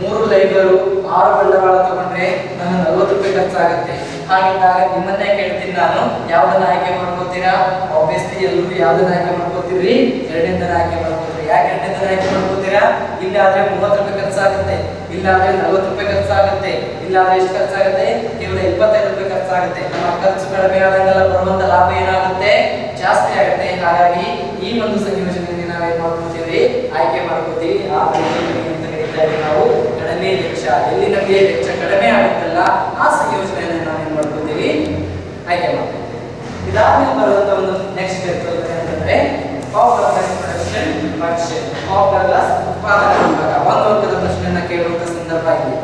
ಮೂರು ಲೈಬರು, ಆರು ಬಂಡವಾಳ ತಗೊಂಡ್ರೆ ನನಗೆ ನಲ್ವತ್ತು ರೂಪಾಯಿ ಖರ್ಚಾಗುತ್ತೆ. ಹಾಗಿದ್ದಾಗ ನಿಮ್ಮನ್ನೇ ಕೇಳ್ತೀನಿ ನಾನು, ಯಾವ್ದನ್ನ ಆಯ್ಕೆ ಮಾಡ್ಕೋತೀರಾ ಆಬ್ವಿಯಸ್ಲಿ ಎಲ್ಲರೂ ಯಾವ್ದನ್ನ ಆಯ್ಕೆ ಮಾಡ್ಕೋತೀರಿ ಎರಡನೇದನ್ನ ಆಯ್ಕೆ ಮಾಡ್ಕೋತೀರಿ ಯಾಕೆ ಎರಡನೇದನ್ನ ಆಯ್ಕೆ ಮಾಡ್ಕೋತೀರಾ? ಇಲ್ಲ ಆದ್ರೆ ಮೂವತ್ತು ರೂಪಾಯಿ ಖರ್ಚಾಗುತ್ತೆ, ಇಲ್ಲ ಆದ್ರೆ ನಲ್ವತ್ತು ರೂಪಾಯಿ ಖರ್ಚಾಗುತ್ತೆ, ಇಲ್ಲ ಆದ್ರೆ ಎಷ್ಟು ಖರ್ಚಾಗುತ್ತೆ? ಕೇವಲ ಇಪ್ಪತ್ತೈದು ರೂಪಾಯಿ ಖರ್ಚಾಗುತ್ತೆ. ನಮ್ಮ ಖರ್ಚು ಕಡಿಮೆ ಆದಂಗೆಲ್ಲ ಬರುವಂತ ಲಾಭ ಏನಾಗುತ್ತೆ? ಜಾಸ್ತಿ ಆಗುತ್ತೆ. ಹಾಗಾಗಿ ಈ ಒಂದು ಸಂಯೋಜನೆಯಲ್ಲಿ ನಾವೇನ್ ಮಾಡ್ಕೋತೀವಿ? ಆಯ್ಕೆ ಮಾಡ್ಕೋತೀವಿ. ಆ ನಾವು ಕಡಿಮೆ ವೆಚ್ಚ, ಎಲ್ಲಿ ನಮಗೆ ವೆಚ್ಚ ಕಡಿಮೆ ಆಗುತ್ತಲ್ಲ, ಆ ಸಂಯೋಜನೆಯನ್ನು ನಾವೇನ್ ಮಾಡ್ಕೋತೀವಿ? ಆಯ್ಕೆ ಮಾಡ್ಕೋತೀವಿ. ಇದಾದ್ಮೇಲೆ ಬರುವಂತ ಒಂದು ನೆಕ್ಸ್ಟ್ ಅಂತಂದ್ರೆ ಪವರ್ ಆಫ್ ದ ಗ್ಲಾಸ್ ಉತ್ಪಾದನಾ ವಿಭಾಗ ಒಂದು ಅಂಕದ ಪ್ರಶ್ನೆಯನ್ನ ಕೇಳುವಂತ ಸಂದರ್ಭ ಇದೆ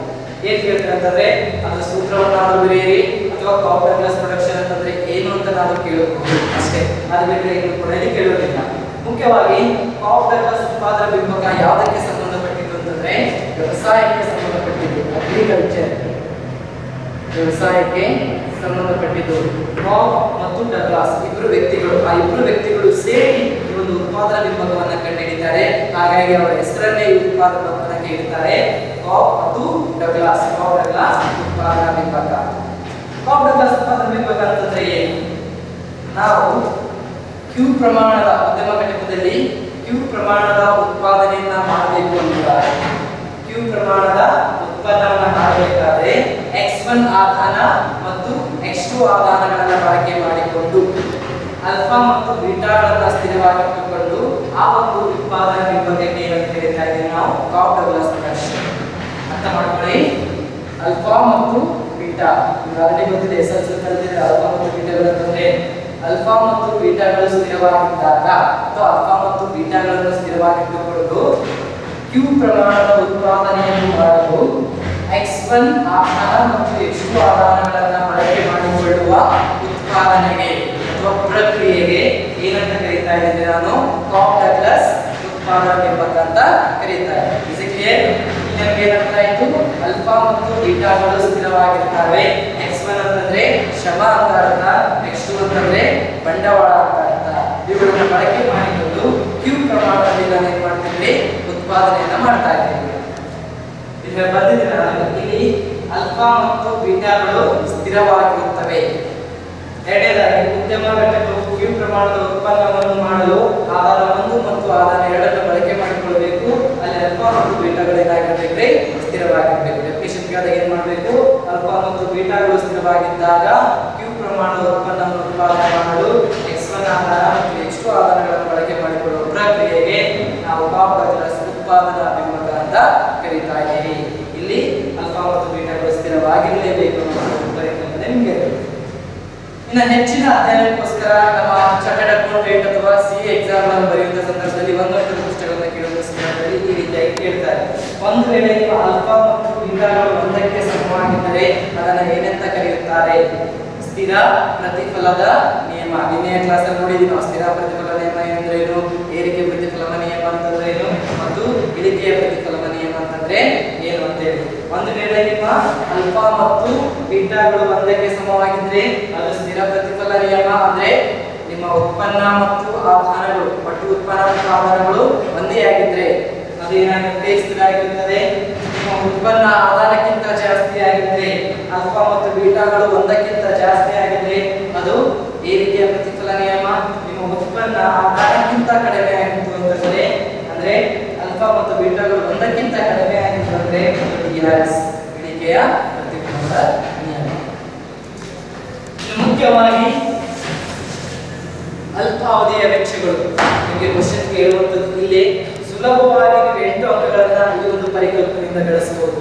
ಏನ್ ಕೇಳ್ತಾರೆ ಅಂತಂದ್ರೆ ಅದ್ರ ಸೂತ್ರವನ್ನಾದ್ರೂ ಬರೆಯಿರಿ ಅಥವಾ ಕಾಪರ್ ಗ್ಲಾಸ್ ಪ್ರೊಡಕ್ಷನ್ ಅಂತಂದ್ರೆ ಏನು ಅಂತ ನಾವು ಕೇಳಬಹುದು. ಅಷ್ಟೇ. ಅದು ಬಿಟ್ಟರೆ ಏನು ಕೂಡ ಕೇಳೋದಿಲ್ಲ. ಮುಖ್ಯವಾಗಿ ಕಾಪರ್ ಗ್ಲಾಸ್ ಉತ್ಪಾದನಾ ವಿಭಾಗ ಯಾವುದಕ್ಕೆ ಸಂಬಂಧಪಟ್ಟಿದ್ದು ಅಂತಂದ್ರೆ, ವ್ಯವಸಾಯಕ್ಕೆ ಸಂಬಂಧಪಟ್ಟಿದ್ದು ಅಗ್ರಿಕಲ್ಚರ್ ವ್ಯವಸಾಯಕ್ಕೆ ಸಂಬಂಧಪಟ್ಟಿದ್ದು ರಾಬ್ ಮತ್ತು ಡಗ್ಲಾಸ್ ಇಬ್ಬರು ವ್ಯಕ್ತಿಗಳು, ಆ ಇಬ್ಬರು ವ್ಯಕ್ತಿಗಳು ಸೇರಿ ಉತ್ಪಾದನಾ ವಿಭಾಗವನ್ನು ಹಾಗಾಗಿ ಅವರ ಹೆಸರನ್ನೇ ಈ ಉತ್ಪಾದನಾ ವಿಭಾಗಕ್ಕೆ ಇಡ್ತಾರೆ. ಕಾಪ್ ಮತ್ತು ಡಗ್ಲಾಸ್ ಕಾಪ್ ಡಗ್ಲಾಸ್ ಉತ್ಪಾದನಾ ವಿಭಾಗ ಕಾಪ್ ಡಗ್ಲಾಸ್ ಉತ್ಪಾದನಾ ವಿಭಾಗ ಅಂತಂದ್ರೆ ಏನು? ನಾವು ಕ್ಯೂ ಪ್ರಮಾಣದ ಉದ್ಯಮ ಘಟಕದಲ್ಲಿ ಕ್ಯೂ ಪ್ರಮಾಣದ ಉತ್ಪಾದನೆಯನ್ನ ಮಾಡಬೇಕು ಅಂತಾರೆ. ಕ್ಯೂ ಪ್ರಮಾಣದ ಉತ್ಪನ್ನವನ್ನು ಮಾಡಬೇಕಾದ್ರೆ ಎಕ್ಸ್ ಒನ್ ಆಧಾನ ಮತ್ತು ಎಕ್ಸ್ ಟು ಆಧಾನಗಳನ್ನು ಬಳಕೆ ಮಾಡಿಕೊಂಡು ಅಲ್ಫಾ ಮತ್ತು ಬೀಟಾಗಳನ್ನು ಸ್ಥಿರವಾಗಿಟ್ಟುಕೊಂಡು ಆ ಒಂದು ಉತ್ಪಾದನಾ ನಿಬಂಧನೆ ಅಂತ ಕರೀತಾ ಇದ್ದೀವಿ ನಾವು ಕಾಫ್ ಡಗ್ಲಾಸ್ ಪ್ರೊಡಕ್ಷನ್ ಅರ್ಥ ಮಾಡ್ಕೊಳ್ಳಿ. ಅಲ್ಫಾ ಮತ್ತು ಬೀಟಾ ಆಲ್ರೆಡಿ ಗೊತ್ತಿದೆ, ಎಸ್ ಎಲ್ ಸಿ ಕಲಿತಿದ್ರೆ ಅಲ್ಫಾ ಮತ್ತು ಬೀಟಾಗಳು ಅಂತಂದ್ರೆ ಅಲ್ಫಾ ಮತ್ತು ಬೀಟಾಗಳು ಸ್ಥಿರವಾಗಿದ್ದಾಗ, ಅಥವಾ ಅಲ್ಫಾ ಮತ್ತು ಬೀಟಾಗಳನ್ನು ಸ್ಥಿರವಾಗಿಟ್ಟುಕೊಂಡು ಕ್ಯೂ ಪ್ರಮಾಣದ ಉತ್ಪಾದನೆಯನ್ನು ಮಾಡಲು X1 ಆಧಾರ ಮತ್ತು X2 ಆಧಾರಗಳನ್ನು ಬಳಕೆ ಮಾಡಿಕೊಳ್ಳುವ ಉತ್ಪಾದನೆಗೆ ಪ್ರಕ್ರಿಯೆಗೆ ಏನಂತ ಕರೀತಾ ಇದ್ದೀನಿ ನಾನು? ಕಾಪ್ ಡಗ್ಲಸ್ ಉತ್ಪಾದನಾ ನಿರ್ಬಂಧ ಅಂತ ಕರೀತಾ ಕ್ಲಿಯರ್ ನಮಗೆ ಏನರ್ಥ ಆಯ್ತು? ಅಲ್ಫಾ ಮತ್ತು ಬೀಟಾಗಳು ಸ್ಥಿರವಾಗಿರ್ತವೆ. X1 ಅಂತಂದ್ರೆ ಶ್ರಮ ಅಂತ ಅರ್ಥ. X2 ಅಂತಂದ್ರೆ ಬಂಡವಾಳ ಅಂತ ಅರ್ಥ. ಇವುಗಳನ್ನು ಬಳಕೆ ಮಾಡಿಕೊಂಡು ಕ್ಯೂ ಪ್ರಮಾಣದಲ್ಲಿ ನಾನು ಏನ್ ಮಾಡ್ತಿದ್ವಿ ಉತ್ಪಾದನೆಯನ್ನ ಮಾಡ್ತಾ ಇದ್ದೀವಿ ಇದರ ಇಲ್ಲಿ ಅಲ್ಫಾ ಮತ್ತು ಬೀಟಾಗಳು ಸ್ಥಿರವಾಗಿರುತ್ತವೆ. ಎರಡನೇದಾಗಿ, ಉದ್ಯಮ ಘಟಕವು ಕ್ಯೂ ಪ್ರಮಾಣದ ಉತ್ಪನ್ನವನ್ನು ಮಾಡಲು ಆಧಾರ ಒಂದು ಮತ್ತು ಆಧಾರ ಎರಡನ್ನು ಬಳಕೆ ಮಾಡಿಕೊಳ್ಳಬೇಕು. ಅಲ್ಲಿ ಅಲ್ಫಾ ಮತ್ತು ಬೀಟಾಗಳು ಏನಾಗಿರ್ಬೇಕ್ರಿ? ಸ್ಥಿರವಾಗಿರ್ಬೇಕು. ಡೆಫಿನೇಷನ್ ಕೇಳಿದಾಗ ಏನ್ ಮಾಡಬೇಕು? ಅಲ್ಫಾ ಮತ್ತು ಬೀಟಾಗಳು ಸ್ಥಿರವಾಗಿದ್ದಾಗ ಕ್ಯೂ ಪ್ರಮಾಣದ ಉತ್ಪನ್ನವನ್ನು ಉತ್ಪಾದನೆ ಮಾಡಲು ಎಕ್ಸ್ ಒನ್ ಆಧಾರ ಮತ್ತು ಎಕ್ಸ್ ಟು ಆಧಾರಗಳನ್ನು ಬಳಕೆ ಮಾಡಿಕೊಳ್ಳುವ ಪ್ರಕ್ರಿಯೆಗೆ ನಾವು ಕಾಪಸ್ ಉತ್ಪಾದನಾ ಅಭಿಮುಖ ಅಂತ ಕರೀತಾ ಇದ್ದೀವಿ ಇಲ್ಲಿ ಅಲ್ಫಾ ಮತ್ತು ಬೀಟಾಗಳು ಸ್ಥಿರವಾಗಿರಲೇಬೇಕು ಅನ್ನೋ ನಿಮಗೆ. ಇನ್ನು ಹೆಚ್ಚಿನ ಅಧ್ಯಯನಕ್ಕೋಸ್ಕರ ನಮ್ಮ ಚಾರ್ಟೆಡ್ ಅಕೌಂಟೆಂಟ್ ಅಥವಾ ಸಿ ಎಕ್ಸಾಮ್ ಅನ್ನು ಬರೆಯುವಂತ ಸಂದರ್ಭದಲ್ಲಿ ಒಂದು ವರ್ಷದ ಪುಸ್ತಕಗಳನ್ನು ಕೇಳುವ ಸಂದರ್ಭದಲ್ಲಿ ಈ ರೀತಿಯಾಗಿ ಕೇಳ್ತಾರೆ. ಒಂದು ವೇಳೆ ನೀವು ಅಲ್ಫಾ ಮತ್ತು ಬೀಟಾಗಳು ಒಂದಕ್ಕೆ ಸಮವಾಗಿದ್ದರೆ ಅದನ್ನು ಏನಂತ ಕರೆಯುತ್ತಾರೆ? ಸ್ಥಿರ ಪ್ರತಿಫಲದ ನಿಯಮ. ನಿನ್ನೆಯ ಕ್ಲಾಸ್ ಅಲ್ಲಿ ನೋಡಿದ್ವಿ ನಾವು ಸ್ಥಿರ ಪ್ರತಿಫಲ ನಿಯಮ ಅಂದ್ರೆ ಏನು? ಏರಿಕೆ ಪ್ರತಿಫಲನ ನಿಯಮ ಅಂತಂದ್ರೆ ಏನು? ಮತ್ತು ಇಳಿಕೆಯ ಪ್ರತಿಫಲನ ನಿಯಮ ಅಂತಂದ್ರೆ ಒಂದು ವೇಳೆ ನಿಮ್ಮ ಅಲ್ಪ ಮತ್ತು ಬೀಟಾಗಳು ಒಂದಕ್ಕೆ ಸಮವಾಗಿದ್ರೆ ಅದು ಸ್ಥಿರ ಪ್ರತಿಫಲ ನಿಯಮ ಅಂದ್ರೆ ನಿಮ್ಮ ಉತ್ಪನ್ನ ಮತ್ತು ಆಧಾರಗಳು ಪಟ್ಟು ಉತ್ಪನ್ನ ಮತ್ತು ಆಧಾರಗಳು ಒಂದೇ ಆಗಿದ್ರೆ ಅದು ಏನಾಗುತ್ತೆ? ಸ್ಥಿರ ಆಗಿರುತ್ತದೆ. ನಿಮ್ಮ ಉತ್ಪನ್ನ ಆಧಾರಕ್ಕಿಂತ ಜಾಸ್ತಿ ಆಗಿದ್ರೆ, ಅಲ್ಪ ಮತ್ತು ಬೀಟಾಗಳು ಒಂದಕ್ಕಿಂತ ಜಾಸ್ತಿ ಆಗಿದ್ರೆ ಅದು ಏರಿಕೆಯ ಪ್ರತಿಫಲ ನಿಯಮ ನಿಮ್ಮ ಉತ್ಪನ್ನ ಆಧಾರಕ್ಕಿಂತ ಕಡಿಮೆ ಆಗಿತ್ತು ಅಂತಂದ್ರೆ, ಅಂದ್ರೆ ಮತ್ತು ಬೀಟಾಗಳು ಒಂದಕ್ಕಿಂತ ಕಡಿಮೆ ಆಗಿರುತ್ತೆ ಟಿಆರ್ಎಸ್ ಇಳಿಕೆಯ ಪ್ರತಿಕ್ರಮದ ನಿಯಮ ಮುಖ್ಯವಾಗಿ ಅಲ್ಪಾವಧಿಯ ವೆಚ್ಚಗಳು ನಿಮಗೆ ಕ್ವಶನ್ ಕೇಳುವಂಥದ್ದು ಇಲ್ಲಿ ಸುಲಭವಾಗಿ ನೀವು ಎಂಟು ಅಂಕಗಳನ್ನ ಈ ಒಂದು ಪರಿಕಲ್ಪನೆಯಿಂದ ಗಳಿಸಬಹುದು.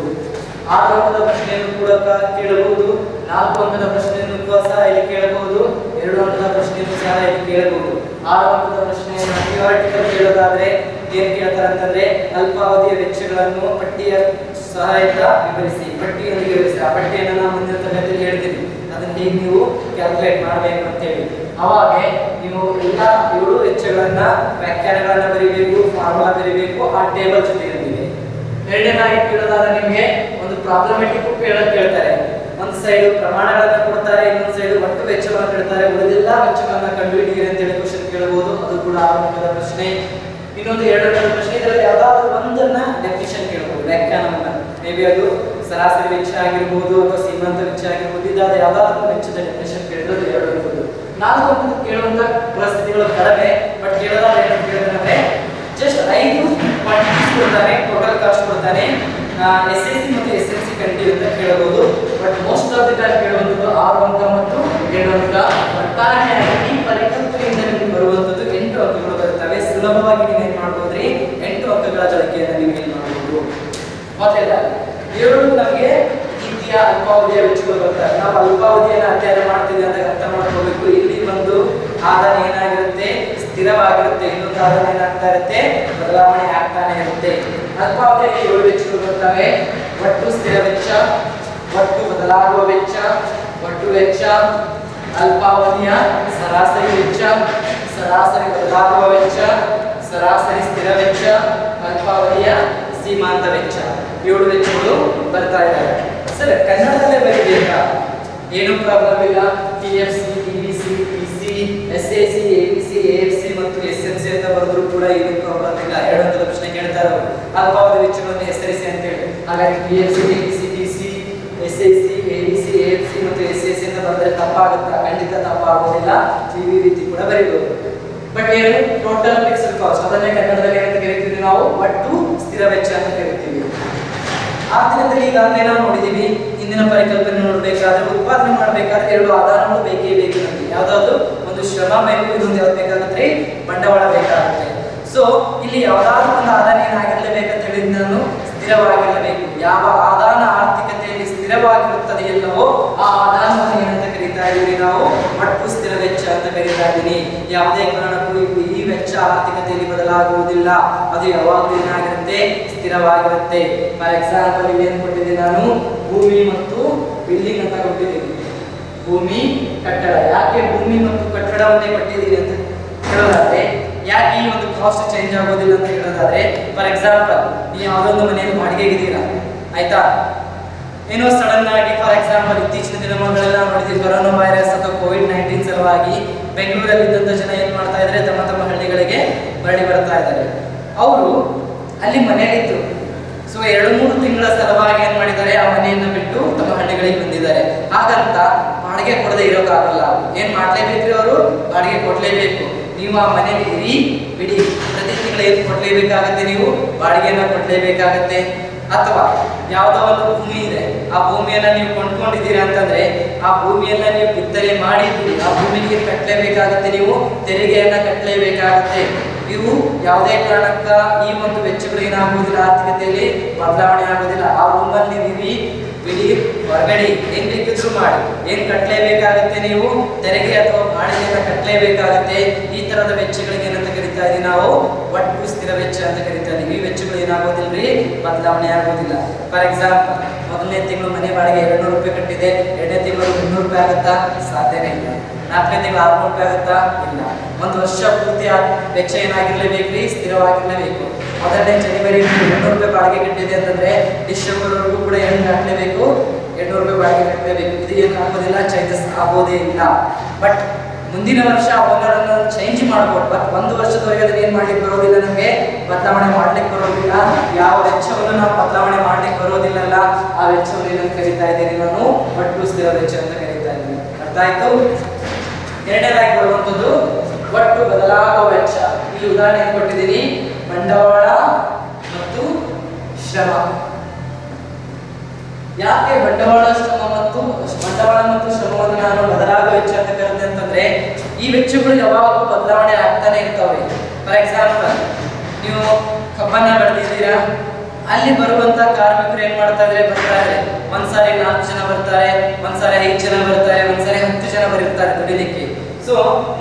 ಆರು ಅಂಕದ ಪ್ರಶ್ನೆಯನ್ನು ಕೂಡ ಕೇಳಬಹುದು, ನಾಲ್ಕು ಅಂಕದ ಪ್ರಶ್ನೆಯನ್ನು ಸಹ ಇಲ್ಲಿ ಕೇಳಬಹುದು, ಎರಡು ಅಂಕದ ಪ್ರಶ್ನೆಯನ್ನು ಸಹ ಇಲ್ಲಿ ಕೇಳಬಹುದು. ಆರು ಅಂಕದ ಪ್ರಶ್ನೆಯನ್ನು ಥಿಯೋರಿಟಿಕಲ್ ಕೇಳೋದಾದ್ರೆ ಏನ್ ಕೇಳ್ತಾರೆ ಅಂತಂದ್ರೆ ಅಲ್ಪಾವಧಿಯ ವೆಚ್ಚಗಳನ್ನು ಪಟ್ಟಿಯ ಸಹಾಯಕ ವಿವರಿಸಿ ಪಟ್ಟಿಯೊಂದಿಗೆ ವಿವರಿಸಿ. ಆ ಪಟ್ಟಿಯನ್ನು ನಾವು ಮುಂದಿನ ತರಗತಿಯಲ್ಲಿ ಹೇಳ್ತೀವಿ ಅದನ್ನ ಹೇಗೆ ನೀವು ಕ್ಯಾಲ್ಕುಲೇಟ್ ಮಾಡಬೇಕು ಅಂತ ಹೇಳಿ ಅವಾಗ ನೀವು ಎಲ್ಲ ಏಳು ವೆಚ್ಚಗಳನ್ನ ವ್ಯಾಖ್ಯಾನಗಳನ್ನ ಬರೀಬೇಕು ಫಾರ್ಮುಲಾ ಬರೀಬೇಕು, ಆ ಟೇಬಲ್ ಜೊತೆಗೆ ಎರಡನೇದಾಗಿ ಕೇಳೋದಾದ ನಿಮಗೆ ಒಂದು ಪ್ರಾಬ್ಲಮೆಟಿಕ್ ಕೇಳಕ್ ಕೇಳ್ತಾರೆ. ಒಂದ್ ಸೈಡ್ ಪ್ರಮಾಣಗಳನ್ನ ಕೊಡ್ತಾರೆ, ಇನ್ನೊಂದ್ ಸೈಡ್ ಒಟ್ಟು ವೆಚ್ಚವನ್ನು ಕೇಳ್ತಾರೆ. ಉಳಿದೆಲ್ಲ ವೆಚ್ಚಗಳನ್ನ ಅಂತ ಹೇಳಿ ಕ್ವಶನ್ ಕೇಳಬಹುದು ಅದು ಕೂಡ ಆರಂಭದ ಪ್ರಶ್ನೆ. ಇನ್ನೊಂದು ಎರಡನೇ ಪ್ರಶ್ನೆ ಇದರಲ್ಲಿ ಯಾವ್ದಾದ್ರು ಒಂದನ್ನ ಡೆಫಿನಿಷನ್ ಕೇಳಬಹುದು ವ್ಯಾಖ್ಯಾನವನ್ನ. ಮೇ ಬಿ ಅದು ಸರಾಸರಿ ವೆಚ್ಚ ಆಗಿರ್ಬೋದು ಅಥವಾ ಸೀಮಂತ ವೆಚ್ಚ ಆಗಿರ್ಬೋದು ಇದಾದ ಯಾವ್ದಾದ್ರು ವೆಚ್ಚದ ಡೆಫಿನೇಷನ್ ಕೇಳಿದ್ರೆ ಎರಡು ನಾಲ್ಕು ಕೇಳುವಂತ ಪರಿಸ್ಥಿತಿಗಳು ಕಡಿಮೆ ಬಟ್ ಕೇಳೋದಾದ್ರೆ ಏನು ಕೇಳಿದ್ರೆ ಜಸ್ಟ್ ಐದು ಕೊಡ್ತಾರೆ ಟೋಟಲ್ ಕಾಸ್ಟ್ ಕೊಡ್ತಾರೆ. ಎಸ್ ಎಸ್ ಸಿ ಮತ್ತು ಎಸ್ ಎಸ್ ಸಿ ಕಂಟಿನ್ಯೂ ಅಂತ ಕೇಳಬಹುದು. But most of the time ಕೇಳುವಂಥದ್ದು ಆರು ಅಂಕ ಮತ್ತು ಎರಡು ಅಂಕ. ಒಟ್ಟಾರೆಯಾಗಿ ಈ ಪರಿಕಲ್ಪನೆಯಿಂದ ನಿಮಗೆ ಬರುವಂಥದ್ದು ಎಂಟು ಅಂಕಗಳು ಸುಲಭವಾಗಿ ನೀವು ಏನು ಮಾಡ್ಬೋದ್ರಿ? ಎಂಟು ಅಂಕಗಳ ಗಳಿಕೆಯನ್ನು ನೀವು ಏನು ಮಾಡಬಹುದು ಮೊದಲೇದಾಗಿ ಏಳು ನಮಗೆ ರೀತಿಯ ಅಲ್ಪಾವಧಿಯ ವೆಚ್ಚಗಳು ಬರ್ತಾರೆ ನಾವು ಅಲ್ಪಾವಧಿಯನ್ನು ಅಧ್ಯಯನ ಮಾಡ್ತೀವಿ ಅಂತ ಅರ್ಥ ಮಾಡ್ಕೋಬೇಕು. ಇಲ್ಲಿ ಒಂದು ಆದಾಯ ಏನಾಗಿರುತ್ತೆ? ಸ್ಥಿರವಾಗಿರುತ್ತೆ. ಇನ್ನೊಂದು ಆದಾಯ ಏನಾಗ್ತಾ ಇರುತ್ತೆ? ಬದಲಾವಣೆ ಆಗ್ತಾನೆ ಇರುತ್ತೆ. ಅಲ್ಪಾವಧಿಯಲ್ಲಿ ಏಳು ವೆಚ್ಚಗಳು ಬರ್ತವೆ. ಒಟ್ಟು ಸ್ಥಿರ ವೆಚ್ಚ, ಒಟ್ಟು ಬದಲಾಗುವ ವೆಚ್ಚ, ಒಟ್ಟು ವೆಚ್ಚ, ಅಲ್ಪಾವಧಿಯ ಸರಾಸರಿ ವೆಚ್ಚ ಸರಾಸರಿ ಬದಲಾಗುವ ವೆಚ್ಚ, ಸರಾಸರಿ ಸ್ಥಿರ ವೆಚ್ಚ, ಅಲ್ಪಾವಧಿಯ ಸೀಮಾಂತ ವೆಚ್ಚ. ಏಳು ವೆಚ್ಚಗಳು ಬರ್ತಾ ಇದ್ದಾವೆ ಸರ್, ಕನ್ನಡದಲ್ಲೇ ಬರೀಬೇಕಾ? ಏನು ಪ್ರಾಬ್ಲಮ್ ಇಲ್ಲ. T F C T B C P C S A C A B C A F C ಮತ್ತು ಎಸ್ ಎಂ ಸಿ ಅಂತ ಬರೆದ್ರು ಕೂಡ ಏನು ಪ್ರಾಬ್ಲಮ್ ಇಲ್ಲ. ಎರಡು ಹಂತದ ಪ್ರಶ್ನೆ ಕೇಳ್ತಾರೆ ಅವರು ಅಲ್ಪಾವಧಿ ವೆಚ್ಚಗಳನ್ನು ಹೆಸರಿಸಿ ಅಂತ ಹೇಳಿ ಹಾಗಾಗಿ P F C T B C T C S A C A B C A F C ಮತ್ತು ಎಸ್ ಎಸ್ ಸಿ ಅಂತ ಬಂದರೆ ತಪ್ಪಾಗುತ್ತಾ? ಖಂಡಿತ ತಪ್ಪಾಗೋದಿಲ್ಲ. ಈ ರೀತಿ ಕೂಡ ಬರೀಬಹುದು ಬಟ್ ಏನು ಟೋಟಲ್ ಫಿಕ್ಸ್ಡ್ ಕಾಸ್ಟ್ ಅದನ್ನೇ ಕನ್ನಡದಲ್ಲಿ ಏನಂತ ಕರಿತೀವಿ ನಾವು? ಒಟ್ಟು ಸ್ಥಿರ ವೆಚ್ಚ ಅಂತ ಕರಿತೀವಿ ಆದ್ದರಿಂದ ಈಗಾಗಲೇ ನಾವು ನೋಡಿದೀವಿ ಇಂದಿನ ಪರಿಕಲ್ಪನೆ ನೋಡಬೇಕಾದ್ರೆ, ಉತ್ಪಾದನೆ ಮಾಡಬೇಕಾದ್ರೆ ಎರಡು ಆಧಾರಗಳು ಬೇಕೇ ಬೇಕು ನಮಗೆ. ಯಾವ್ದಾದ್ರು ಒಂದು ಶ್ರಮ ಬೇಕು ಇದೊಂದು ಯಾವ್ದು ಬೇಕಾಗುತ್ತೆ? ಬಂಡವಾಳ ಬೇಕಾಗುತ್ತೆ. ಸೊ ಇಲ್ಲಿ ಯಾವ್ದಾದ್ರು ಒಂದು ಆಧಾರ ಏನಾಗಿರಲೇಬೇಕಂತ ಹೇಳಿದ ನಾನು ಸ್ಥಿರವಾಗಿರಬೇಕು ಯಾವ ಆಧಾರ ಆರ್ಥಿಕತೆಯಲ್ಲಿ ಸ್ಥಿರವಾಗಿರುತ್ತದೆ ಎಲ್ಲವೋ, ಆ ಆಧಾರವನ್ನು ಏನಂತ ಕರೀತಾ ಇದ್ದೀವಿ ನಾವು. ಒಟ್ಟು ಸ್ಥಿರ ವೆಚ್ಚ ಅಂತ ಕರೀತಾ ಇದ್ದೀನಿ. ಯಾವುದೇ ಕಾರಣಕ್ಕೂ ಈ- ವೆಚ್ಚ ಆರ್ಥಿಕತೆಯಲ್ಲಿ ಬದಲಾಗುವುದಿಲ್ಲ. ಅದು ಯಾವಾಗಲೂ ಏನಾಗಿರುತ್ತೆ? ಸ್ಥಿರವಾಗಿರುತ್ತೆ. ಫಾರ್ ಎಕ್ಸಾಂಪಲ್ ಇಲ್ಲಿ ಏನ್ ಕೊಟ್ಟಿದ್ದೀನಿ ನಾನು? ಭೂಮಿ ಮತ್ತು ಬಿಲ್ಡಿಂಗ್ ಅಂತ ಕೊಟ್ಟಿದ್ದೀನಿ. ಭೂಮಿ, ಕಟ್ಟಡ. ಯಾಕೆ ಭೂಮಿ ಮತ್ತು ಕಟ್ಟಡವನ್ನೇ ಕೊಟ್ಟಿದ್ದೀನಿ ಅಂತ ಹೇಳೋದಾದ್ರೆ, ಯಾಕೆ ಈ ಒಂದು ಕಾಸ್ಟ್ ಚೇಂಜ್ ಆಗೋದಿಲ್ಲ ಅಂತ ಹೇಳೋದಾದ್ರೆ ಫಾರ್ ಎಕ್ಸಾಂಪಲ್ ನೀವು ಯಾವುದೊಂದು ಮನೆಯಲ್ಲಿ ಬಾಡಿಗೆಗಿದ್ದೀರಾ ಆಯ್ತಾ? ಏನೋ ಸಡನ್ ಆಗಿ ಫಾರ್ ಎಕ್ಸಾಂಪಲ್ ಇತ್ತೀಚಿನ ದಿನಮಾನಗಳೆಲ್ಲ ನೋಡಿದ್ವಿ, ಕೊರೋನಾ ವೈರಸ್ ಅಥವಾ ಕೋವಿಡ್ ನೈನ್ಟೀನ್ ಸಲುವಾಗಿ ಬೆಂಗಳೂರಲ್ಲಿ ಇದ್ದಂಥ ಜನ ಏನ್ ಮಾಡ್ತಾ ಇದ್ದಾರೆ ತಮ್ಮ ತಮ್ಮ ಹಳ್ಳಿಗಳಿಗೆ ಮರಳಿ ಬರ್ತಾ ಇದ್ದಾರೆ ಅವರು ಅಲ್ಲಿ ಮನೆಯಲ್ಲಿದ್ರು ಸೊ ಎರಡು ಮೂರು ತಿಂಗಳ ಸಲುವಾಗಿ ಏನ್ ಮಾಡಿದ್ದಾರೆ, ಆ ಮನೆಯನ್ನು ಬಿಟ್ಟು ತಮ್ಮ ಹಳ್ಳಿಗಳಿಗೆ ಬಂದಿದ್ದಾರೆ. ಹಾಗಂತ ಬಾಡಿಗೆ ಕೊಡದೆ ಇರೋಕ್ಕಾಗಲ್ಲ ಏನ್ ಮಾಡ್ಲೇಬೇಕ್ರಿ ಅವರು ಬಾಡಿಗೆ ಕೊಡ್ಲೇಬೇಕು. ನೀವು ಆ ಮನೆಯಲ್ಲಿ ಇರಿ, ಬಿಡಿ. ಪ್ರತಿ ತಿಂಗಳು ಏನು ಕೊಡ್ಲೇಬೇಕಾಗತ್ತೆ ನೀವು? ಬಾಡಿಗೆಯನ್ನ ಕೊಡ್ಲೇಬೇಕಾಗತ್ತೆ. ಅಥವಾ ಯಾವುದೋ ಒಂದು ಭೂಮಿ ಇದೆ, ಆ ಭೂಮಿಯನ್ನ ನೀವು ಕೊಂಡ್ಕೊಂಡಿದ್ದೀರಾ ಅಂತಂದ್ರೆ, ಆ ಭೂಮಿಯನ್ನ ನೀವು ಬಿತ್ತನೆ ಮಾಡಿ ಆ ಭೂಮಿಗೆ ಕಟ್ಟಲೇಬೇಕಾಗುತ್ತೆ ನೀವು, ತೆರಿಗೆಯನ್ನ ಕಟ್ಟಲೇಬೇಕಾಗುತ್ತೆ. ಇವು ಯಾವುದೇ ಕಾರಣಕ್ಕ ಈ ಒಂದು ವೆಚ್ಚಗಳು ಏನಾಗುವುದಿಲ್ಲ, ಆರ್ಥಿಕತೆಯಲ್ಲಿ ಬದಲಾವಣೆ ಆಗುವುದಿಲ್ಲ. ಆ ಭೂಮಲ್ಲಿ ವಿವಿ ಬಿಡಿ ಹೊರಗಡೆ ಏನ್ ಬೇಕಿದ್ರು ಮಾಡಿ. ಏನ್ ಕಟ್ಟಲೇಬೇಕಾಗುತ್ತೆ ನೀವು? ತೆರಿಗೆ ಅಥವಾ ಬಾಡಿಗೆಯನ್ನ ಕಟ್ಟಲೇಬೇಕಾಗುತ್ತೆ ಈ ತರದ ವೆಚ್ಚಗಳಿಗೆ ಏನಂತ ಕರಿತಾ ಇದೀವಿ ನಾವು? ಒಟ್ಟು ಸ್ಥಿರ ವೆಚ್ಚ ಅಂತ ಕರಿತಾ ಇದೀವಿ. ಈ ವೆಚ್ಚಗಳು ಏನಾಗೋದಿಲ್ರಿ? ಬದಲಾವಣೆ ಆಗೋದಿಲ್ಲ. ಫಾರ್ ಎಕ್ಸಾಂಪಲ್ ಮೊದಲನೇ ತಿಂಗಳು ಮನೆ ಬಾಡಿಗೆ ಎರಡು ನೂರು ರೂಪಾಯಿ ಕಟ್ಟಿದೆ. ಎರಡನೇ ತಿಂಗಳು ಮುನ್ನೂರು ರೂಪಾಯಿ ಆಗುತ್ತಾ? ಸಾಧ್ಯನೇ ಇಲ್ಲ. ನಾಲ್ಕನೇ ತಿಂಗಳು ಆಗುತ್ತಾ ಇಲ್ಲ. ಒಂದು ವರ್ಷ ಪೂರ್ತಿ ವೆಚ್ಚ ಏನಾಗಿರ್ಲೇಬೇಕ್ರಿ ಸ್ಥಿರವಾಗಿರ್ಲೇಬೇಕು. ಮೊದಲನೇ ಜನವರಿ ಎಂಟ್ನೂರು ರೂಪಾಯಿ ಬಾಡಿಗೆ ಕಟ್ಟಿದೆ ಅಂತಂದ್ರೆ ಡಿಸೆಂಬರ್ವರೆಗೂ ಕೂಡ ಏನು ಕಟ್ಟಲೇಬೇಕು ಎಂಟ್ನೂರು ರೂಪಾಯಿ ಬಾಡಿಗೆ ಕಟ್ಟಲೇಬೇಕು ಇದು ಏನು ಆಗೋದಿಲ್ಲ ಚೇಂಜಸ್ ಆಗೋದೇ ಇಲ್ಲ. ಬಟ್ ಮುಂದಿನ ವರ್ಷ ಓನರ್ ಅನ್ನು ಚೇಂಜ್ ಮಾಡ್ಬೋದು. ಬಟ್ ಒಂದು ವರ್ಷದವರೆಗೆ ಅದನ್ನ ಏನು ಮಾಡ್ಲಿಕ್ಕೆ ಬರೋದಿಲ್ಲ ನಮಗೆ? ಬದಲಾವಣೆ ಮಾಡ್ಲಿಕ್ಕೆ ಬರೋದಿಲ್ಲ. ಯಾವ ವೆಚ್ಚವನ್ನು ನಾವು ಬದಲಾವಣೆ ಮಾಡ್ಲಿಕ್ಕೆ ಬರೋದಿಲ್ಲಲ್ಲ, ಆ ವೆಚ್ಚವನ್ನು ಏನಂತ ಕರಿತಾ ಇದ್ದೀನಿ ನಾನು. ಬಟ್ ಸ್ಥಿರ ವೆಚ್ಚ ಅಂತ ಕರಿತಾ ಇದ್ದೀನಿ. ಅರ್ಥ ಆಯ್ತು? ಎರಡನೇದಾಗಿ ಬರುವಂಥದ್ದು ಒಟ್ಟು ಬದಲಾಗುವ ವೆಚ್ಚ. ಈ ಉದಾಹರಣೆ ಕೊಟ್ಟಿದ್ದೀನಿ? ಬಂಡವಾಳ ಮತ್ತು ಶ್ರಮ. ಯಾಕೆ ಬಂಡವಾಳ ಶ್ರಮ ಮತ್ತು ಬಂಡವಾಳ ಮತ್ತು ಶ್ರಮವನ್ನು ನಾನು ಬದಲಾಗುವ ವೆಚ್ಚ ಅಂತ ಕರೆದೆ ಅಂತಂದ್ರೆ, ಈ ವೆಚ್ಚಗಳು ಯಾವಾಗಲೂ ಬದಲಾವಣೆ ಆಗ್ತಾನೆ ಇರ್ತಾವೆ. ಫಾರ್ ಎಕ್ಸಾಂಪಲ್ ನೀವು ಕಬ್ಬನ್ನ ಬೆಳೆದಿದ್ದೀರಾ? ಅಲ್ಲಿ ಬರುವಂತ ಕಾರ್ಮಿಕರು ಏನ್ ಮಾಡ್ತಾ ಇದ್ರೆ? ಬರ್ತಾರೆ ಒಂದ್ಸಾರಿ ನಾಲ್ಕು ಜನ ಬರ್ತಾರೆ, ಒಂದ್ಸಾರಿ ಐದು ಜನ ಬರ್ತಾರೆ, ಒಂದ್ಸಾರಿ ಹತ್ತು ಜನ ಬರಿರ್ತಾರೆ ದುಡಿಲಿಕ್ಕೆ. ಸೊ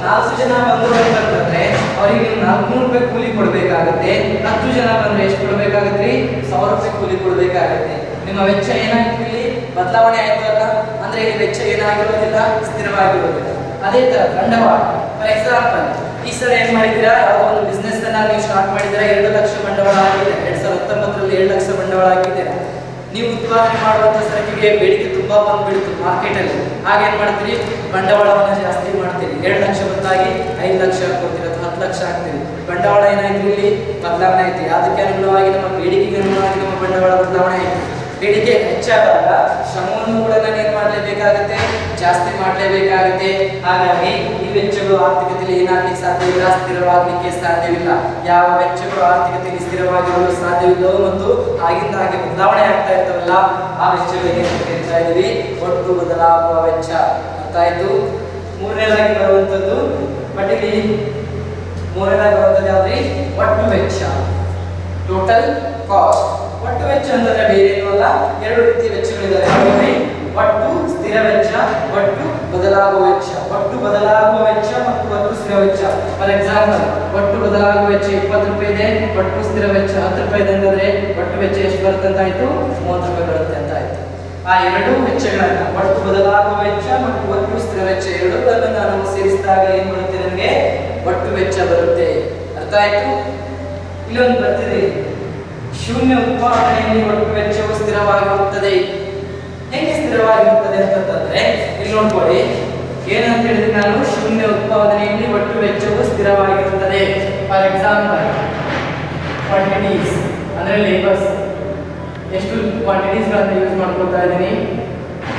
ನಾಲ್ಕು ಜನ ಬಂದ್ರು ಅಂತಂದ್ರೆ ಅವರಿಗೆ ನಾಲ್ಕುನೂರು ರೂಪಾಯಿ ಕೂಲಿ ಕೊಡ್ಬೇಕಾಗತ್ತೆ. ಹತ್ತು ಜನ ಬಂದ್ರೆ ಎಷ್ಟು ಕೊಡ್ಬೇಕಾಗತ್ತೆ ಸಾವಿರ ರೂಪಾಯಿ ಕೂಲಿ ಕೊಡ್ಬೇಕಾಗತ್ತೆ. ನಿಮ್ಮ ವೆಚ್ಚ ಏನಾಗಿತ್ತು ಇಲ್ಲಿ ಬದಲಾವಣೆ ಆಯ್ತು ಅಲ್ಲ ಅಂದ್ರೆ ಇಲ್ಲಿ ವೆಚ್ಚ ಏನಾಗಿರೋದಿಲ್ಲ? ಸ್ಥಿರವಾಗಿರೋದಿಲ್ಲ. ಅದೇ ತರ, ಬಂಡವಾಳ. ಫಾರ್ ಎಕ್ಸಾಂಪಲ್ ಈ ಸಲ ಏನ್ ಮಾಡಿದ್ದೀರಾ? ಯಾವುದೋ ಒಂದು ಬಿಸ್ನೆಸ್ ಅನ್ನ ನೀವು ಸ್ಟಾರ್ಟ್ ಮಾಡಿದ್ರೆ ಎರಡು ಲಕ್ಷ ಬಂಡವಾಳ ಆಗಿದೆ. ಎರಡ್ ಸಾವಿರದ ಹತ್ತೊಂಬತ್ತರಲ್ಲಿ ಏಳು ಲಕ್ಷ ಬಂಡವಾಳ ಆಗಿದೆ. ನೀವು ಉತ್ಪಾದನೆ ಮಾಡುವಂತ ಸರಕಿಗೆ ಬೇಡಿಕೆ ತುಂಬಾ ಬಂದ್ಬಿಡ್ತು ಮಾರ್ಕೆಟ್ ಅಲ್ಲಿ ಹಾಗೇನ್ ಮಾಡ್ತೀರಿ? ಬಂಡವಾಳವನ್ನ ಜಾಸ್ತಿ ಮಾಡ್ತೀರಿ. ಎರಡು ಲಕ್ಷ ಬದಲಾಗಿ ಐದು ಲಕ್ಷ ಹಾಕೋತೀರಿ ಅಥವಾ ಹತ್ತು ಲಕ್ಷ ಹಾಕ್ತೀರಿ. ಬಂಡವಾಳ ಏನಾಯ್ತು ಇಲ್ಲಿ? ಬದಲಾವಣೆ ಐತಿ ಅದಕ್ಕೆ ಅನುಗುಣವಾಗಿ ನಮ್ಮ ಬೇಡಿಕೆಗೆ ಅನುಗುಣವಾಗಿ ನಮ್ಮ ಬಂಡವಾಳ ಬದಲಾವಣೆ ಆಯ್ತು? ಬೇಡಿಕೆ ಹೆಚ್ಚಾದಾಗ ಶ್ರಮವನ್ನು ಕೂಡ ನಾನು ಏನ್ ಮಾಡಲೇಬೇಕಾಗುತ್ತೆ? ಜಾಸ್ತಿ ಮಾಡಲೇಬೇಕಾಗುತ್ತೆ. ಹಾಗಾಗಿ ಈ ವೆಚ್ಚಗಳು ಆರ್ಥಿಕತೆಯಲ್ಲಿ ಏನಾಗ್ಲಿಕ್ಕೆ ಸಾಧ್ಯವಿಲ್ಲ, ಸ್ಥಿರವಾಗಲಿಕ್ಕೆ ಸಾಧ್ಯವಿಲ್ಲ. ಯಾವ ವೆಚ್ಚಗಳು ಆರ್ಥಿಕತೆಯಲ್ಲಿ ಸ್ಥಿರವಾಗಿರಲು ಸಾಧ್ಯವಿಲ್ಲವೋ ಮತ್ತು ಆಗಿಂದ ಹಾಗೆ ಬದಲಾವಣೆ ಆಗ್ತಾ ಇರ್ತವಲ್ಲ, ಆ ವೆಚ್ಚಗಳಿಗೆ ಹೇಳ್ತಾ ಇದೀವಿ ಒಟ್ಟು ಬದಲಾಗುವ ವೆಚ್ಚ. ಗೊತ್ತಾಯ್ತು? ಮೂರನೇದಾಗಿ ಬರುವಂತದ್ದು ಬಟ್ ಇಲ್ಲಿ ಮೂರನೇದಾಗಿ ಬರುವಂತದ್ದು ಯಾವ್ದ್ರಿ? ಒಟ್ಟು ವೆಚ್ಚ. ಟೋಟಲ್ ಕಾಸ್ಟ್ ಒಟ್ಟು ವೆಚ್ಚ ಅಂತಂದ್ರೆ ಬೇರೆ ಏನೂ ಅಲ್ಲ, ಎರಡು ರೀತಿಯ ವೆಚ್ಚಗಳಿದ್ದಾವೆ? ಒಟ್ಟು ಸ್ಥಿರ ವೆಚ್ಚ, ಒಟ್ಟು ಬದಲಾಗುವ ವೆಚ್ಚ. ಒಟ್ಟು ಬದಲಾಗುವ ವೆಚ್ಚ ಮತ್ತು ಒಟ್ಟು ಸ್ಥಿರ ವೆಚ್ಚ. ಫಾರ್ ಎಕ್ಸಾಂಪಲ್ ಒಟ್ಟು ಬದಲಾಗುವ ವೆಚ್ಚ ಇಪ್ಪತ್ತು ರೂಪಾಯಿ ಇದೆ, ಒಟ್ಟು ಸ್ಥಿರ ವೆಚ್ಚ ಹತ್ತು ರೂಪಾಯಿ ಇದೆ ಅಂತಂದ್ರೆ ಒಟ್ಟು ವೆಚ್ಚ ಎಷ್ಟು ಬರುತ್ತೆ ಅಂತ ಆಯ್ತು? ಮೂವತ್ತು ರೂಪಾಯಿ ಬರುತ್ತೆ ಅಂತ ಆಯ್ತು. ಆ ಎರಡು ವೆಚ್ಚಗಳನ್ನ, ಒಟ್ಟು ಬದಲಾಗುವ ವೆಚ್ಚ ಮತ್ತು ಒಟ್ಟು ಸ್ಥಿರ ವೆಚ್ಚ ಎರಡೂಗಳನ್ನು ನಾನು ಸೇರಿಸಿದಾಗ ಏನ್ ಬರುತ್ತೆ ನನಗೆ ಒಟ್ಟು ವೆಚ್ಚ ಬರುತ್ತೆ. ಅರ್ಥ ಆಯ್ತು? ಇಲ್ಲೊಂದು ಬರ್ತಿದೆ. ಶೂನ್ಯ ಉತ್ಪಾದನೆಯಲ್ಲಿ ಒಟ್ಟು ವೆಚ್ಚವು ಸ್ಥಿರವಾಗಿರುತ್ತದೆ. ಹೆಂಗೆ ಸ್ಥಿರವಾಗಿರುತ್ತದೆ ಅಂತಂದ್ರೆ ಇಲ್ಲಿ ನೋಡ್ಕೊಳ್ಳಿ. ಏನಂತ ಹೇಳಿದ್ರೆ ನಾನು ಶೂನ್ಯ ಉತ್ಪಾದನೆಯಲ್ಲಿ ಒಟ್ಟು ವೆಚ್ಚವು ಸ್ಥಿರವಾಗಿರುತ್ತದೆ. ಫಾರ್ ಎಕ್ಸಾಂಪಲ್ ಕ್ವಾಂಟಿಟೀಸ್ ಅಂದ್ರೆ ಲೇಬರ್ಸ್ ಎಷ್ಟು ಕ್ವಾಂಟಿಟೀಸ್ಗಳನ್ನು ಯೂಸ್ ಮಾಡ್ಕೊಳ್ತಾ ಇದ್ದೀನಿ?